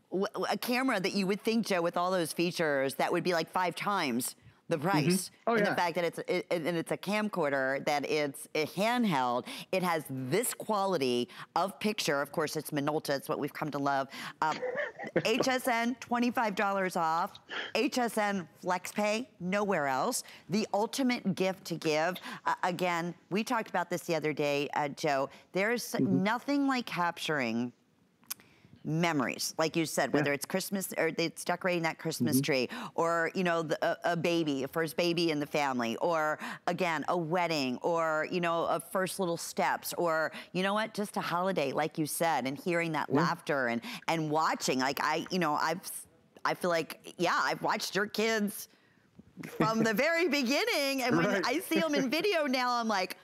A camera that you would think, Joe, with all those features, that would be like five times the mm-hmm. price. Mm -hmm. oh, and yeah. the fact that it's it, and it's a camcorder, that it's a handheld, it has this quality of picture. Of course, it's Minolta. It's what we've come to love. Um, HSN, $25 off. HSN FlexPay, nowhere else. The ultimate gift to give. Uh, again, we talked about this the other day, uh, Joe. There's mm -hmm. nothing like capturing memories, like you said, whether yeah. it's Christmas or it's decorating that Christmas mm -hmm. tree, or you know, the, a, a, baby, a first baby in the family, or again, a wedding, or you know, a first little steps, or you know what, just a holiday, like you said, and hearing that yeah. laughter and and watching, like I, you know, I've, I feel like, yeah, I've watched your kids from the very beginning, and when right. I see them in video now, I'm like,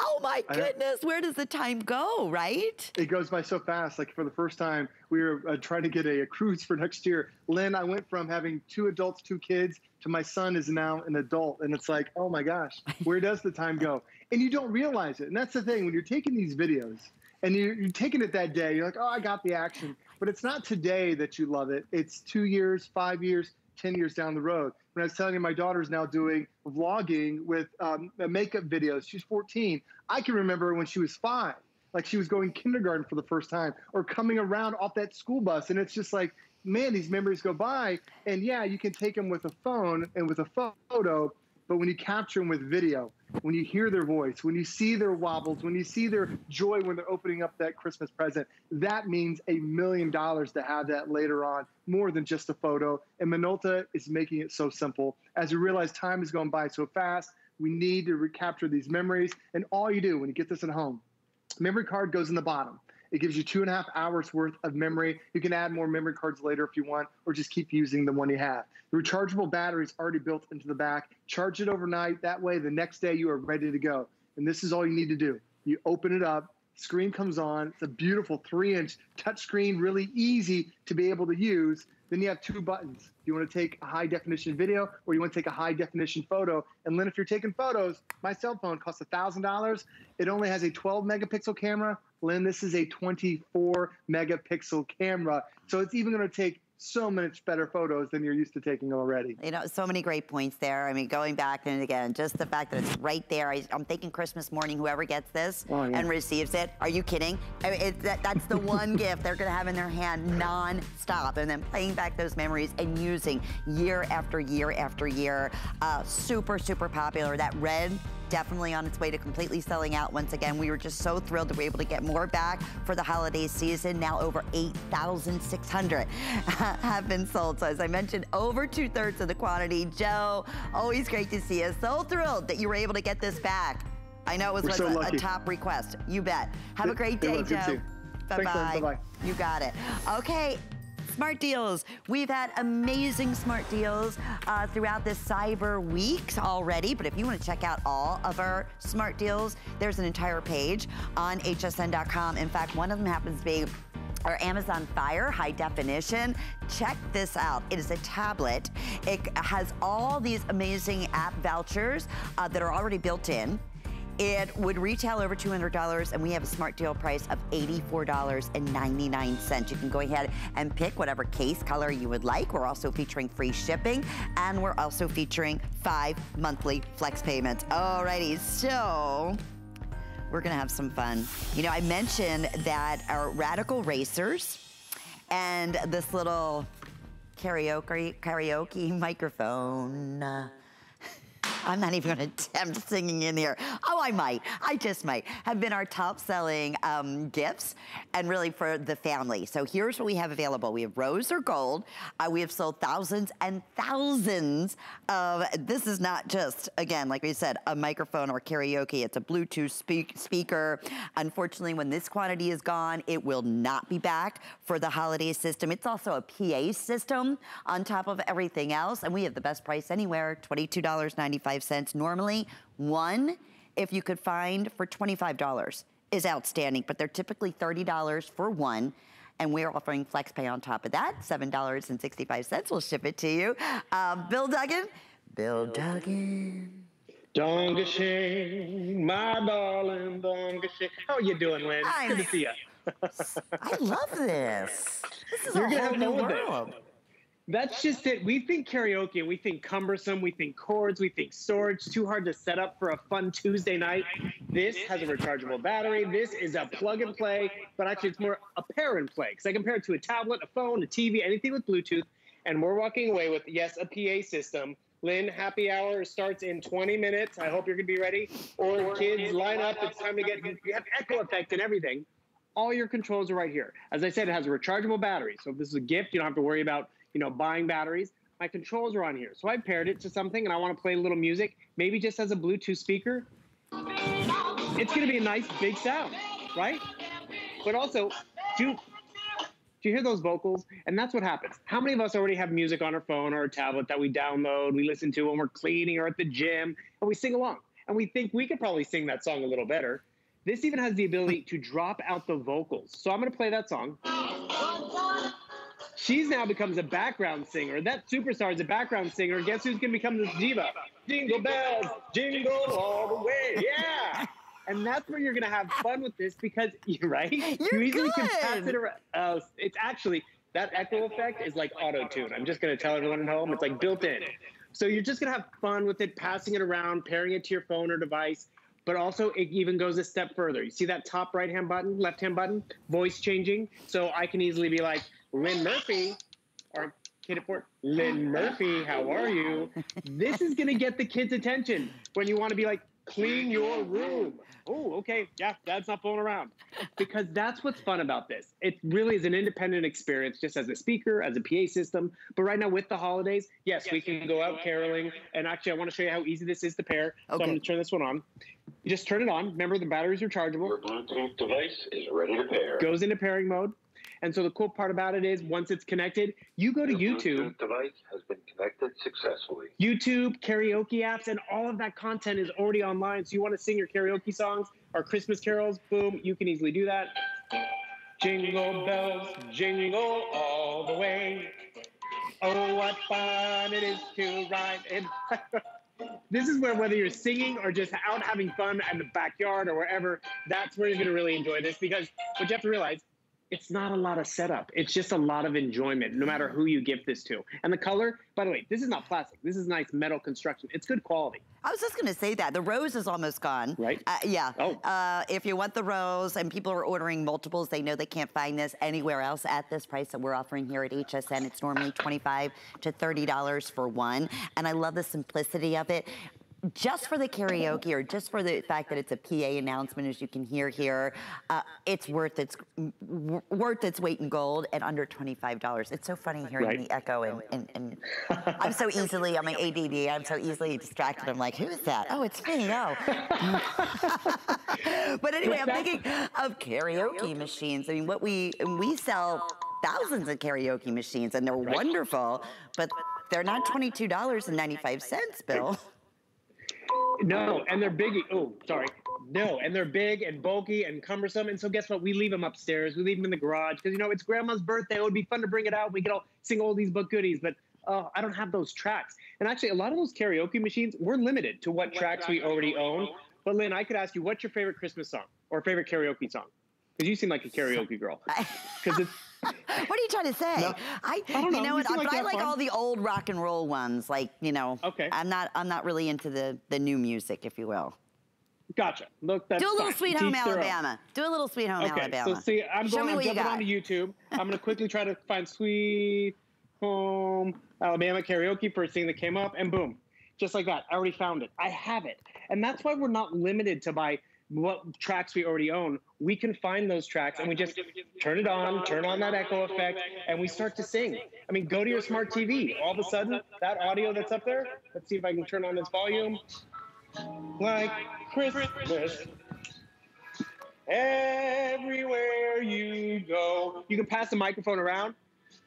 Oh my goodness, where does the time go, right? It goes by so fast. Like for the first time, we were uh, trying to get a, a, cruise for next year. Lynn, I went from having two adults, two kids, to my son is now an adult. And it's like, oh my gosh, where does the time go? And you don't realize it. And that's the thing, when you're taking these videos and you're, you're taking it that day, you're like, oh, I got the action. But it's not today that you love it. It's two years, five years, 10 years down the road. When I was telling you my daughter's now doing vlogging with um, makeup videos, she's 14. I can remember when she was five, like she was going kindergarten for the first time or coming around off that school bus. And it's just like, man, these memories go by. And yeah, you can take them with a phone and with a photo, but when you capture them with video, when you hear their voice, when you see their wobbles, when you see their joy when they're opening up that Christmas present, that means a million dollars to have that later on, more than just a photo. And Minolta is making it so simple. As we realize time is going by so fast, we need to recapture these memories. And all you do when you get this at home, memory card goes in the bottom. It gives you two and a half hours worth of memory. You can add more memory cards later if you want, or just keep using the one you have. The rechargeable battery is already built into the back. Charge it overnight. That way, the next day you are ready to go. And this is all you need to do. You open it up, screen comes on. It's a beautiful three inch touchscreen, really easy to be able to use. Then you have two buttons. You want to take a high definition video or you want to take a high definition photo. And Lynn, if you're taking photos, my cell phone costs $1,000. It only has a 12 megapixel camera. Lynn, this is a 24 megapixel camera. So it's even going to take so much better photos than you're used to taking already. You know, so many great points there. I mean, going back and again, just the fact that it's right there. I, am thinking Christmas morning, whoever gets this oh, yeah. and receives it. Are you kidding? I mean, it, that, that's the one gift they're going to have in their hand non-stop. And then playing back those memories and using year after year after year. Uh, super, super popular. That red definitely on its way to completely selling out once again. We were just so thrilled to be able to get more back for the holiday season. Now over 8,600 have been sold. So as I mentioned, over two thirds of the quantity. Joe, always great to see you. So thrilled that you were able to get this back. I know it was, so a, a, top request. You bet. Have a great day, Joe. Bye-bye. You got it. Okay, Smart deals. We've had amazing smart deals uh, throughout this Cyber Week already, but if you want to check out all of our smart deals, there's an entire page on hsn.com. In fact, one of them happens to be our Amazon Fire high definition. Check this out. It is a tablet. It has all these amazing app vouchers uh, that are already built in. It would retail over $200 and we have a smart deal price of $84.99. You can go ahead and pick whatever case color you would like. We're also featuring free shipping and we're also featuring five monthly flex payments. Alrighty, so we're gonna have some fun. You know, I mentioned that our Radical Racers and this little karaoke, karaoke microphone, I'm not even gonna attempt singing in here. Oh, I might, I just might, have been our top selling um, gifts and really for the family. So here's what we have available. We have rose or gold. Uh, we have sold thousands and thousands of, this is not just, again, like we said, a microphone or karaoke, it's a Bluetooth speak speaker. Unfortunately, when this quantity is gone, it will not be back for the holiday system. It's also a PA system on top of everything else. And we have the best price anywhere, $22.99 $1.95. normally. One, if you could find for $25 is outstanding, but they're typically $30 for one and we're offering flex pay on top of that. $7.65, we'll ship it to you. Uh, Bill Duggan, Bill Duggan. Don Gashing, my darling Don Gashing. How are you doing, Lynn? I, Good to see you. I love this. This is You're a whole new world. It. That's just it. We think karaoke, we think cumbersome, we think chords, we think storage, too hard to set up for a fun Tuesday night. This has a rechargeable battery. This is a plug and play, but actually it's more a pair and play because I compare it to a tablet, a phone, a TV, anything with Bluetooth. And we're walking away with, yes, a PA system. Lynn, happy hour starts in 20 minutes. I hope you're going to be ready. Or kids, line up. It's time to get, you have echo effect and everything. All your controls are right here. As I said, it has a rechargeable battery. So if this is a gift, you don't have to worry about you know, buying batteries. My controls are on here. So I paired it to something and I want to play a little music, maybe just as a Bluetooth speaker. It's going to be a nice big sound, right? But also, do, do you hear those vocals? And that's what happens. How many of us already have music on our phone or a tablet that we download, we listen to when we're cleaning or at the gym, and we sing along? And we think we could probably sing that song a little better. This even has the ability to drop out the vocals. So I'm going to play that song. She's now becomes a background singer. That superstar is a background singer. Guess who's going to become this diva? Jingle bells, jingle all the way. Yeah. and that's where you're going to have fun with this because you're right. You're you easily good. can pass it around. Uh, it's actually that echo effect is like auto tune. I'm just going to tell everyone at home it's like built in. So you're just going to have fun with it, passing it around, pairing it to your phone or device. But also, it even goes a step further. You see that top right hand button, left hand button, voice changing. So I can easily be like, Lynn Murphy, or Kid Fort, Lynn Murphy, how are you? This is going to get the kids' attention when you want to be like, clean your room. Oh, okay. Yeah, dad's not fooling around. Because that's what's fun about this. It really is an independent experience, just as a speaker, as a PA system. But right now, with the holidays, yes, yes we can go out caroling. And actually, I want to show you how easy this is to pair. Okay. So I'm going to turn this one on. You just turn it on. Remember, the batteries are chargeable. Your Bluetooth device is ready to pair. Goes into pairing mode. And so the cool part about it is once it's connected, you go to The YouTube. Bluetooth device has been connected successfully. YouTube, karaoke apps, and all of that content is already online. So you want to sing your karaoke songs or Christmas carols, boom, you can easily do that. Jingle bells, jingle all the way. Oh, what fun it is to ride in. this is where whether you're singing or just out having fun in the backyard or wherever, that's where you're going to really enjoy this because what you have to realize it's not a lot of setup. It's just a lot of enjoyment, no matter who you give this to. And the color, by the way, this is not plastic. This is nice metal construction. It's good quality. I was just going to say that. The rose is almost gone. Right. Uh, yeah. Oh. Uh, if you want the rose and people are ordering multiples, they know they can't find this anywhere else at this price that we're offering here at HSN. It's normally 25 to $30 for one. And I love the simplicity of it just for the karaoke or just for the fact that it's a PA announcement, as you can hear here, uh, it's worth its worth its weight in gold at under twenty-five dollars. It's so funny hearing Right. the echo, and, and, and I'm so easily, on my ADD, I'm so easily distracted. I'm like, who is that? Oh, it's me. Oh. but anyway, I'm thinking of karaoke machines. I mean, what we we sell thousands of karaoke machines, and they're wonderful, but they're not twenty-two dollars and ninety-five cents, Bill. No, and they're big. Oh, sorry. No, and they're big and bulky and cumbersome. And so guess what? We leave them upstairs. We leave them in the garage because you know it's grandma's birthday. It would be fun to bring it out. We could all sing all these book goodies, but uh, I don't have those tracks. And actually, a lot of those karaoke machines, we're limited to what tracks we already own. But Lynn, I could ask you, what's your favorite Christmas song or favorite karaoke song? Because you seem like a karaoke girl. Because it's What are you trying to say? No, I, I you know. know what? like but I like fun. all the old rock and roll ones. Like you know. Okay. I'm not. I'm not really into the the new music, if you will. gotcha. Look, that's Do a little fine. Sweet Home own. Alabama. Do a little Sweet Home Okay, Alabama. so see, I'm Show going. I'm jumping onto YouTube. I'm going to quickly try to find "Sweet Home Alabama" karaoke first thing that came up, and boom, just like that, I already found it. I have it, and that's why we're not limited to by what tracks we already own. We can find those tracks, and we just turn it on, turn on that echo effect, and we start to sing. I mean, go to your smart TV. All of a sudden, that audio that's up there. Let's see if I can turn on this volume. Like Christmas, Everywhere you go, you can pass the microphone around.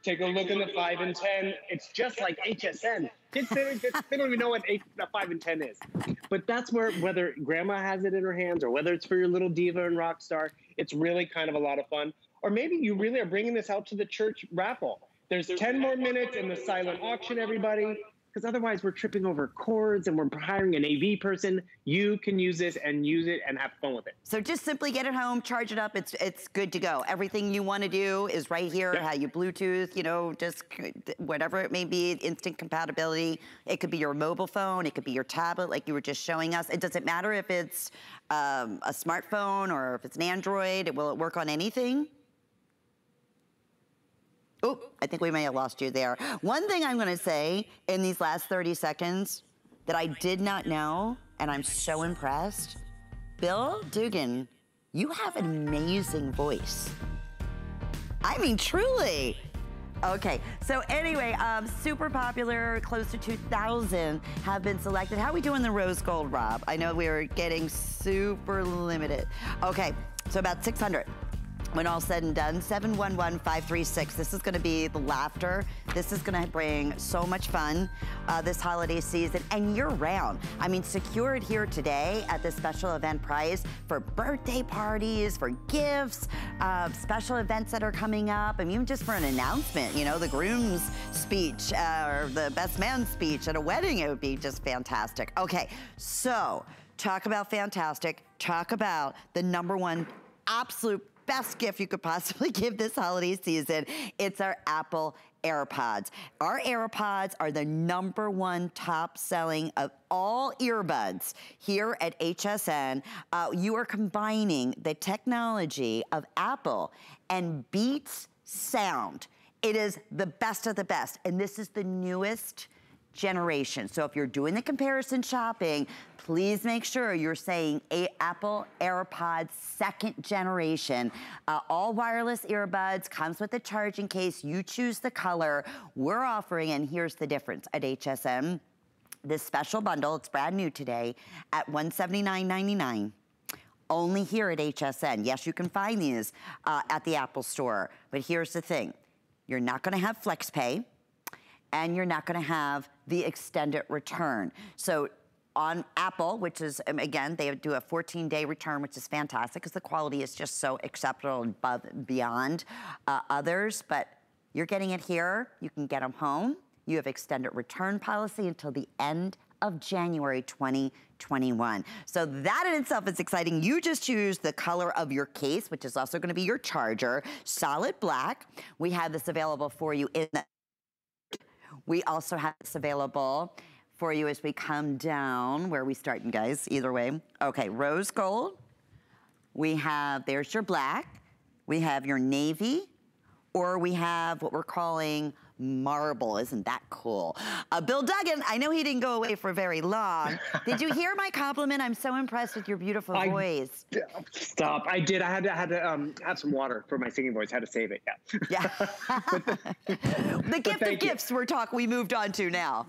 Take a look in the five and ten. It's just like HSN. Kids, they, they- don't even know what eight, five and ten is. But that's where whether grandma has it in her hands or whether it's for your little diva and rock star, it's really kind of a lot of fun. Or maybe you really are bringing this out to the church raffle. There's 10 more minutes in the silent auction, everybody, because otherwise we're tripping over cords and we're hiring an AV person. You can use this and use it and have fun with it. So just simply get it home, charge it up. It's it's good to go. Everything you want to do is right here. Yep. How you Bluetooth, you know, just whatever it may be, instant compatibility. It could be your mobile phone. It could be your tablet, like you were just showing us. It doesn't matter if it's um, a smartphone or if it's an Android. It will it work on anything? Oh, I think we may have lost you there. One thing I'm going to say in these last 30 seconds that I did not know, and I'm so impressed. Bill Dugan, you have an amazing voice. I mean, truly. Okay, so anyway, um, super popular, close to 2,000 have been selected. How are we doing the rose gold, Rob? I know we were getting super limited. Okay, so about 600. When all said and done, 711-536. This is gonna be the laughter. This is gonna bring so much fun uh, this holiday season and year round. I mean, secure it here today at this special event price for birthday parties, for gifts, uh, special events that are coming up, and even just for an announcement, you know, the groom's speech uh, or the best man's speech at a wedding, it would be just fantastic. Okay, so talk about fantastic. Talk about the number one absolute best gift you could possibly give this holiday season. It's our Apple AirPods. Our AirPods are the number one top selling of all earbuds here at HSN. Uh, you are combining the technology of Apple and Beats sound. It is the best of the best, and this is the newest generation. So if you're doing the comparison shopping, please make sure you're saying a Apple AirPods second generation. Uh, all wireless earbuds comes with a charging case. You choose the color. We're offering, and here's the difference at HSN. This special bundle, it's brand new today, at $179.99 only here at HSN. Yes, you can find these uh, at the Apple Store, but here's the thing. You're not gonna have FlexPay, and you're not gonna have the extended return. So on Apple, which is, um, again, they do a 14 day return, which is fantastic because the quality is just so exceptional above beyond uh, others. But you're getting it here. You can get them home. You have extended return policy until the end of January 2021. So that in itself is exciting. You just choose the color of your case, which is also gonna be your charger, solid black. We have this available for you in the, we also have this available for you as we come down. Where are we starting, guys? Either way. Okay, rose gold. We have, there's your black. We have your navy, or we have what we're calling marble. Isn't that cool? Uh, Bill Duggan, I know he didn't go away for very long. Did you hear my compliment? I'm so impressed with your beautiful I, voice. Stop. I did. I had to, I had to um, have some water for my singing voice. I had to save it. Yeah. Yeah. the gift of gifts we're talking, we moved on to now.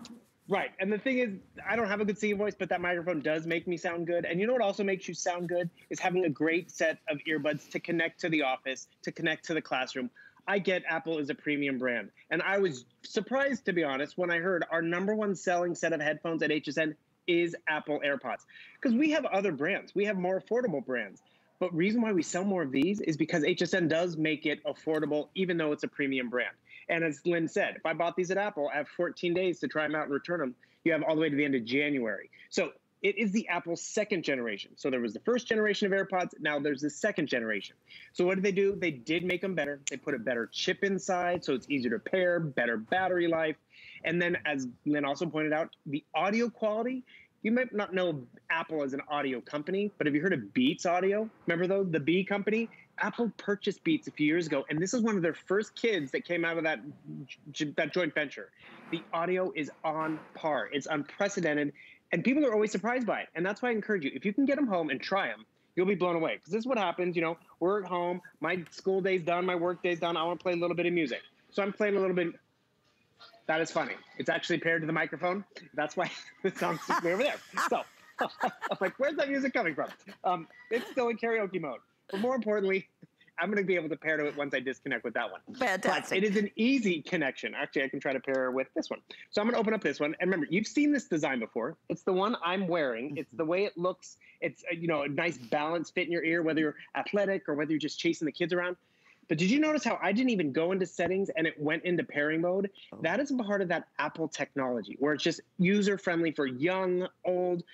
Right. And the thing is, I don't have a good singing voice, but that microphone does make me sound good. And you know what also makes you sound good is having a great set of earbuds to connect to the office, to connect to the classroom. I get Apple is a premium brand. And I was surprised, to be honest, when I heard our number one selling set of headphones at HSN is Apple AirPods. Because we have other brands, we have more affordable brands. But reason why we sell more of these is because HSN does make it affordable, even though it's a premium brand. And as Lynn said, if I bought these at Apple, I have 14 days to try them out and return them. You have all the way to the end of January. So it is the Apple second generation. So there was the first generation of AirPods. Now there's the second generation. So what did they do? They did make them better. They put a better chip inside, so it's easier to pair, better battery life. And then, as Lynn also pointed out, the audio quality. You might not know Apple as an audio company, but have you heard of Beats Audio? Remember though, the B company? Apple purchased Beats a few years ago, and this is one of their first kids that came out of that that joint venture. The audio is on par; it's unprecedented, and people are always surprised by it. And that's why I encourage you: if you can get them home and try them, you'll be blown away. Because this is what happens. You know, we're at home, my school day's done, my work day's done. I want to play a little bit of music, so I'm playing a little bit. That is funny. It's actually paired to the microphone. That's why the sounds way over there. So I'm like, where's that music coming from? Um, it's still in karaoke mode. But more importantly, I'm going to be able to pair to it once I disconnect with that one. Fantastic. But it is an easy connection. Actually, I can try to pair with this one. So I'm going to open up this one. And remember, you've seen this design before. It's the one I'm wearing. It's the way it looks. It's, uh, you know, a nice balance fit in your ear, whether you're athletic or whether you're just chasing the kids around. But did you notice how I didn't even go into settings and it went into pairing mode? Oh. That is part of that Apple technology where it's just user friendly for young, old,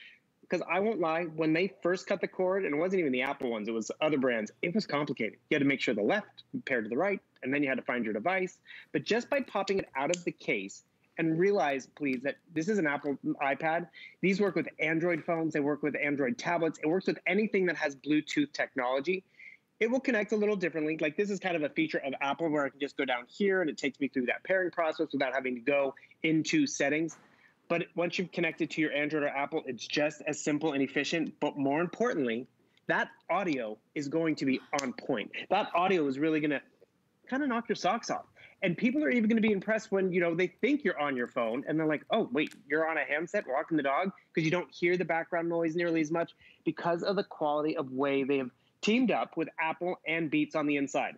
because I won't lie, when they first cut the cord, and it wasn't even the Apple ones, it was other brands, it was complicated. You had to make sure the left paired to the right, and then you had to find your device. But just by popping it out of the case, and realize, please, that this is an Apple iPad. These work with Android phones, they work with Android tablets, it works with anything that has Bluetooth technology. It will connect a little differently. Like this is kind of a feature of Apple where I can just go down here and it takes me through that pairing process without having to go into settings. But once you've connected to your Android or Apple, it's just as simple and efficient. But more importantly, that audio is going to be on point. That audio is really going to kind of knock your socks off. And people are even going to be impressed when you know they think you're on your phone and they're like, "Oh, wait, you're on a handset walking the dog," because you don't hear the background noise nearly as much because of the quality of way they have teamed up with Apple and Beats on the inside.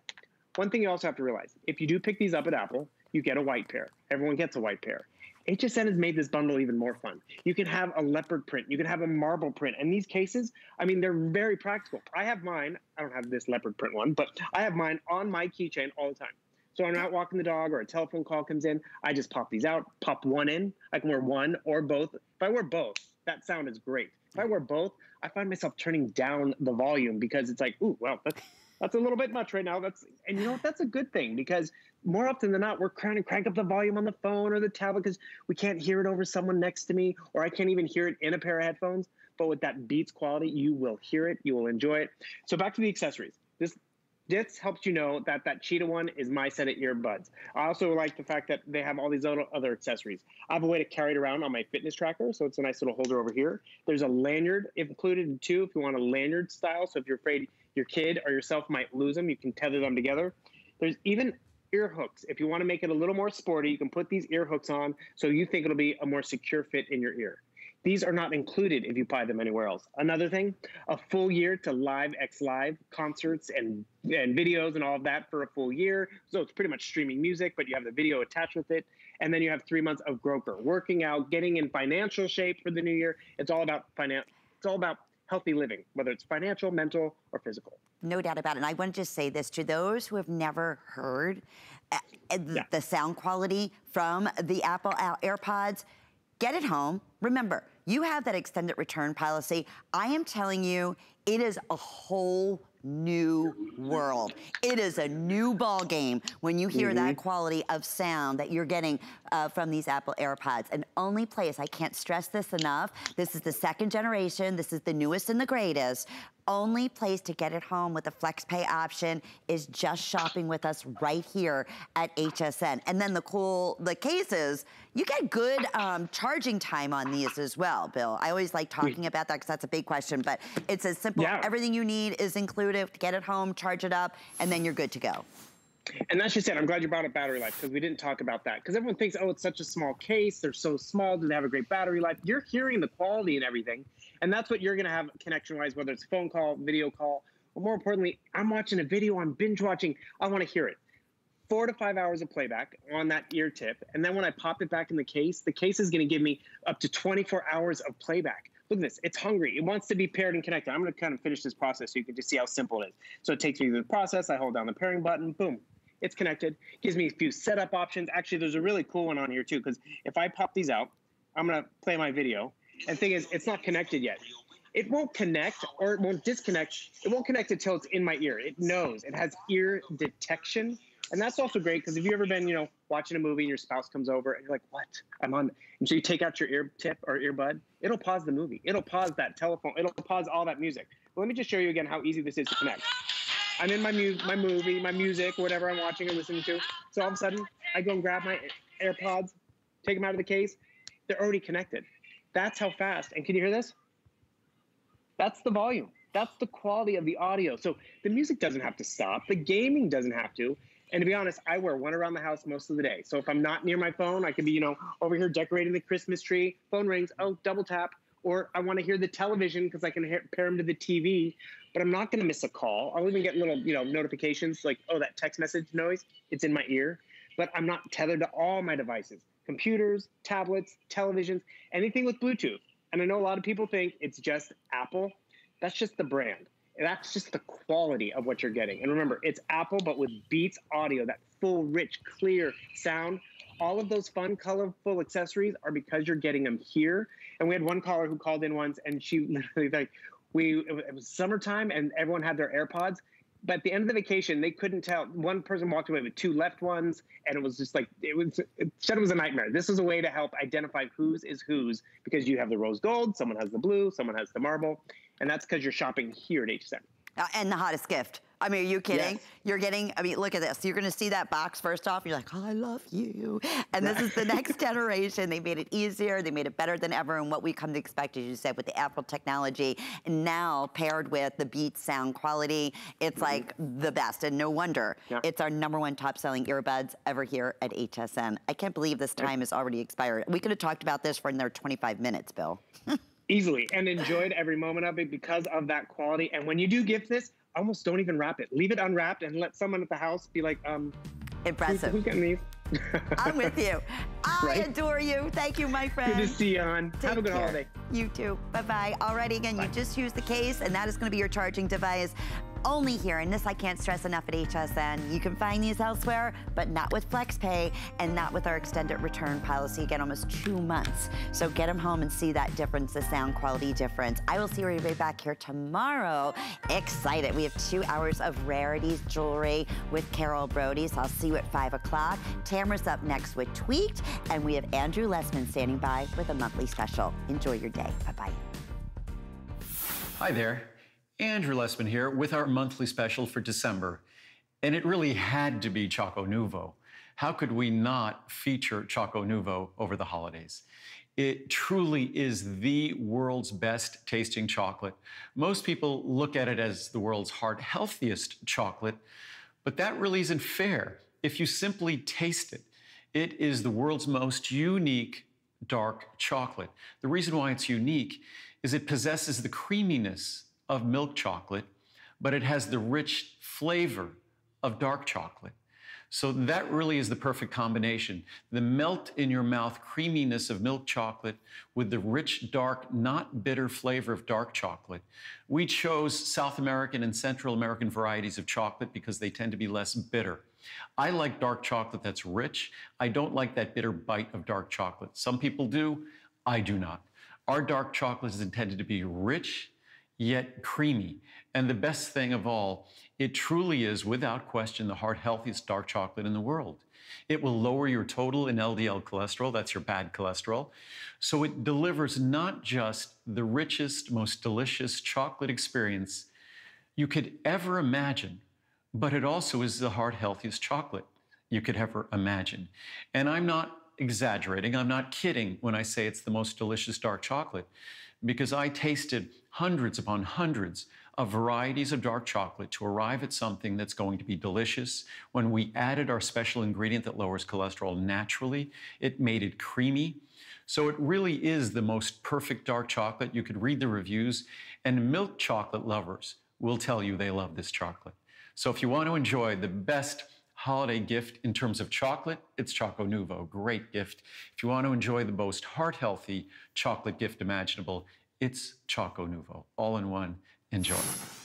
One thing you also have to realize: if you do pick these up at Apple, you get a white pair. Everyone gets a white pair. HSN has made this bundle even more fun. You can have a leopard print, you can have a marble print. And these cases, I mean, they're very practical. I have mine, I don't have this leopard print one, but I have mine on my keychain all the time. So I'm out walking the dog or a telephone call comes in, I just pop these out, pop one in. I can wear one or both. If I wear both, that sound is great. If I wear both, I find myself turning down the volume because it's like, ooh, well, that's that's a little bit much right now. That's and you know what? That's a good thing because more often than not, we're trying to crank up the volume on the phone or the tablet because we can't hear it over someone next to me, or I can't even hear it in a pair of headphones. But with that Beats quality, you will hear it, you will enjoy it. So back to the accessories. This this helps you know that that Cheetah one is my set of earbuds. I also like the fact that they have all these other, other accessories. I have a way to carry it around on my fitness tracker, so it's a nice little holder over here. There's a lanyard included too if you want a lanyard style. So if you're afraid your kid or yourself might lose them, you can tether them together. There's even ear hooks. If you want to make it a little more sporty, you can put these ear hooks on so you think it'll be a more secure fit in your ear. These are not included if you buy them anywhere else. Another thing, a full year to Live X Live concerts and, and videos and all of that for a full year. So it's pretty much streaming music, but you have the video attached with it. And then you have three months of Grokker, working out, getting in financial shape for the new year. It's all about finance. It's all about healthy living, whether it's financial, mental, or physical. No doubt about it. And I want to just say this to those who have never heard uh, yeah. the sound quality from the Apple AirPods. Get it home. Remember, you have that extended return policy. I am telling you, it is a whole new world. It is a new ball game when you hear mm -hmm. that mm-hmm. quality of sound that you're getting uh, from these Apple AirPods. And only place, I can't stress this enough, this is the second generation, this is the newest and the greatest only place to get it home with the FlexPay option is just shopping with us right here at HSN. And then the cool, the cases, you get good um, charging time on these as well, Bill. I always like talking about that because that's a big question, but it's as simple. Yeah. Everything you need is included. Get it home, charge it up, and then you're good to go. And that's just it. I'm glad you brought up battery life because we didn't talk about that. Because everyone thinks, oh, it's such a small case. They're so small. Do they have a great battery life? You're hearing the quality and everything. And that's what you're going to have connection wise, whether it's a phone call, video call, or more importantly, I'm watching a video, I'm binge watching. I want to hear it. Four to five hours of playback on that ear tip. And then when I pop it back in the case, the case is going to give me up to 24 hours of playback. Look at this. It's hungry. It wants to be paired and connected. I'm going to kind of finish this process so you can just see how simple it is. So it takes me through the process. I hold down the pairing button. Boom it's connected. Gives me a few setup options. Actually, there's a really cool one on here too, because if I pop these out, I'm gonna play my video. And thing is, it's not connected yet. It won't connect or it won't disconnect. It won't connect until it's in my ear. It knows. It has ear detection. And that's also great because if you've ever been, you know, watching a movie and your spouse comes over and you're like, what? I'm on. And so you take out your ear tip or earbud, it'll pause the movie. It'll pause that telephone. It'll pause all that music. But let me just show you again how easy this is to connect. I'm in my mu- my movie, my music, whatever I'm watching or listening to. So all of a sudden, I go and grab my AirPods, take them out of the case. They're already connected. That's how fast. And can you hear this? That's the volume. That's the quality of the audio. So the music doesn't have to stop. The gaming doesn't have to. And to be honest, I wear one around the house most of the day. So if I'm not near my phone, I could be, you know, over here decorating the Christmas tree. Phone rings. Oh, double tap. Or I want to hear the television because I can pair them to the TV but I'm not going to miss a call. I'll even get little, you know, notifications like, oh, that text message noise, it's in my ear, but I'm not tethered to all my devices, computers, tablets, televisions, anything with Bluetooth. And I know a lot of people think it's just Apple. That's just the brand. That's just the quality of what you're getting. And remember, it's Apple, but with Beats audio, that full, rich, clear sound. All of those fun, colorful accessories are because you're getting them here. And we had one caller who called in once, and she literally like, we it was summertime and everyone had their AirPods. But at the end of the vacation, they couldn't tell. One person walked away with two left ones, and it was just like it was. It said it was a nightmare. This is a way to help identify whose is whose because you have the rose gold, someone has the blue, someone has the marble, and that's because you're shopping here at HSN. Uh, and the hottest gift I mean, are you kidding? Yes. You're getting, I mean, look at this. You're going to see that box first off. You're like, oh, I love you. And this is the next generation. They made it easier. They made it better than ever. And what we come to expect, as you said, with the Apple technology, and now paired with the Beat sound quality, it's mm -hmm. like the best. And no wonder yeah. it's our number one top selling earbuds ever here at HSN. I can't believe this time has already expired. We could have talked about this for another 25 minutes, Bill. Easily, and enjoyed every moment of it because of that quality. And when you do gift this, almost don't even wrap it. Leave it unwrapped and let someone at the house be like, um, impressive. Who's, who's getting these? I'm with you. I right? adore you. Thank you, my friend. Good to see you on. Take Have a good care. holiday. You too. Bye-bye. Alrighty, again, Bye. you just use the case, and that is going to be your charging device only here, and this I can't stress enough at HSN. You can find these elsewhere, but not with FlexPay and not with our extended return policy. Again, almost two months. So get them home and see that difference, the sound quality difference. I will see everybody back here tomorrow. Excited. We have two hours of rarities jewelry with Carol Brodie, so I'll see you at 5 o'clock. Tamara's up next with Tweaked, and we have Andrew Lessman standing by with a monthly special. Enjoy your day. Bye-bye. Hi there. Andrew Lessman here with our monthly special for December. And it really had to be Choco Nuvo. How could we not feature Choco Nuvo over the holidays? It truly is the world's best tasting chocolate. Most people look at it as the world's heart healthiest chocolate, but that really isn't fair. If you simply taste it, it is the world's most unique dark chocolate. The reason why it's unique is it possesses the creaminess of milk chocolate, but it has the rich flavor of dark chocolate. So that really is the perfect combination. The melt in your mouth creaminess of milk chocolate with the rich, dark, not bitter flavor of dark chocolate. We chose South American and Central American varieties of chocolate because they tend to be less bitter. I like dark chocolate that's rich. I don't like that bitter bite of dark chocolate. Some people do, I do not. Our dark chocolate is intended to be rich, yet creamy. And the best thing of all, it truly is, without question, the heart healthiest dark chocolate in the world. It will lower your total in LDL cholesterol, that's your bad cholesterol. So it delivers not just the richest, most delicious chocolate experience you could ever imagine, but it also is the heart healthiest chocolate you could ever imagine. And I'm not exaggerating, I'm not kidding when I say it's the most delicious dark chocolate because I tasted hundreds upon hundreds of varieties of dark chocolate to arrive at something that's going to be delicious. When we added our special ingredient that lowers cholesterol naturally, it made it creamy. So it really is the most perfect dark chocolate. You could read the reviews, and milk chocolate lovers will tell you they love this chocolate. So if you want to enjoy the best holiday gift in terms of chocolate, it's Choco Nuvo. Great gift. If you want to enjoy the most heart healthy chocolate gift imaginable, it's Choco Nuvo. All in one. Enjoy.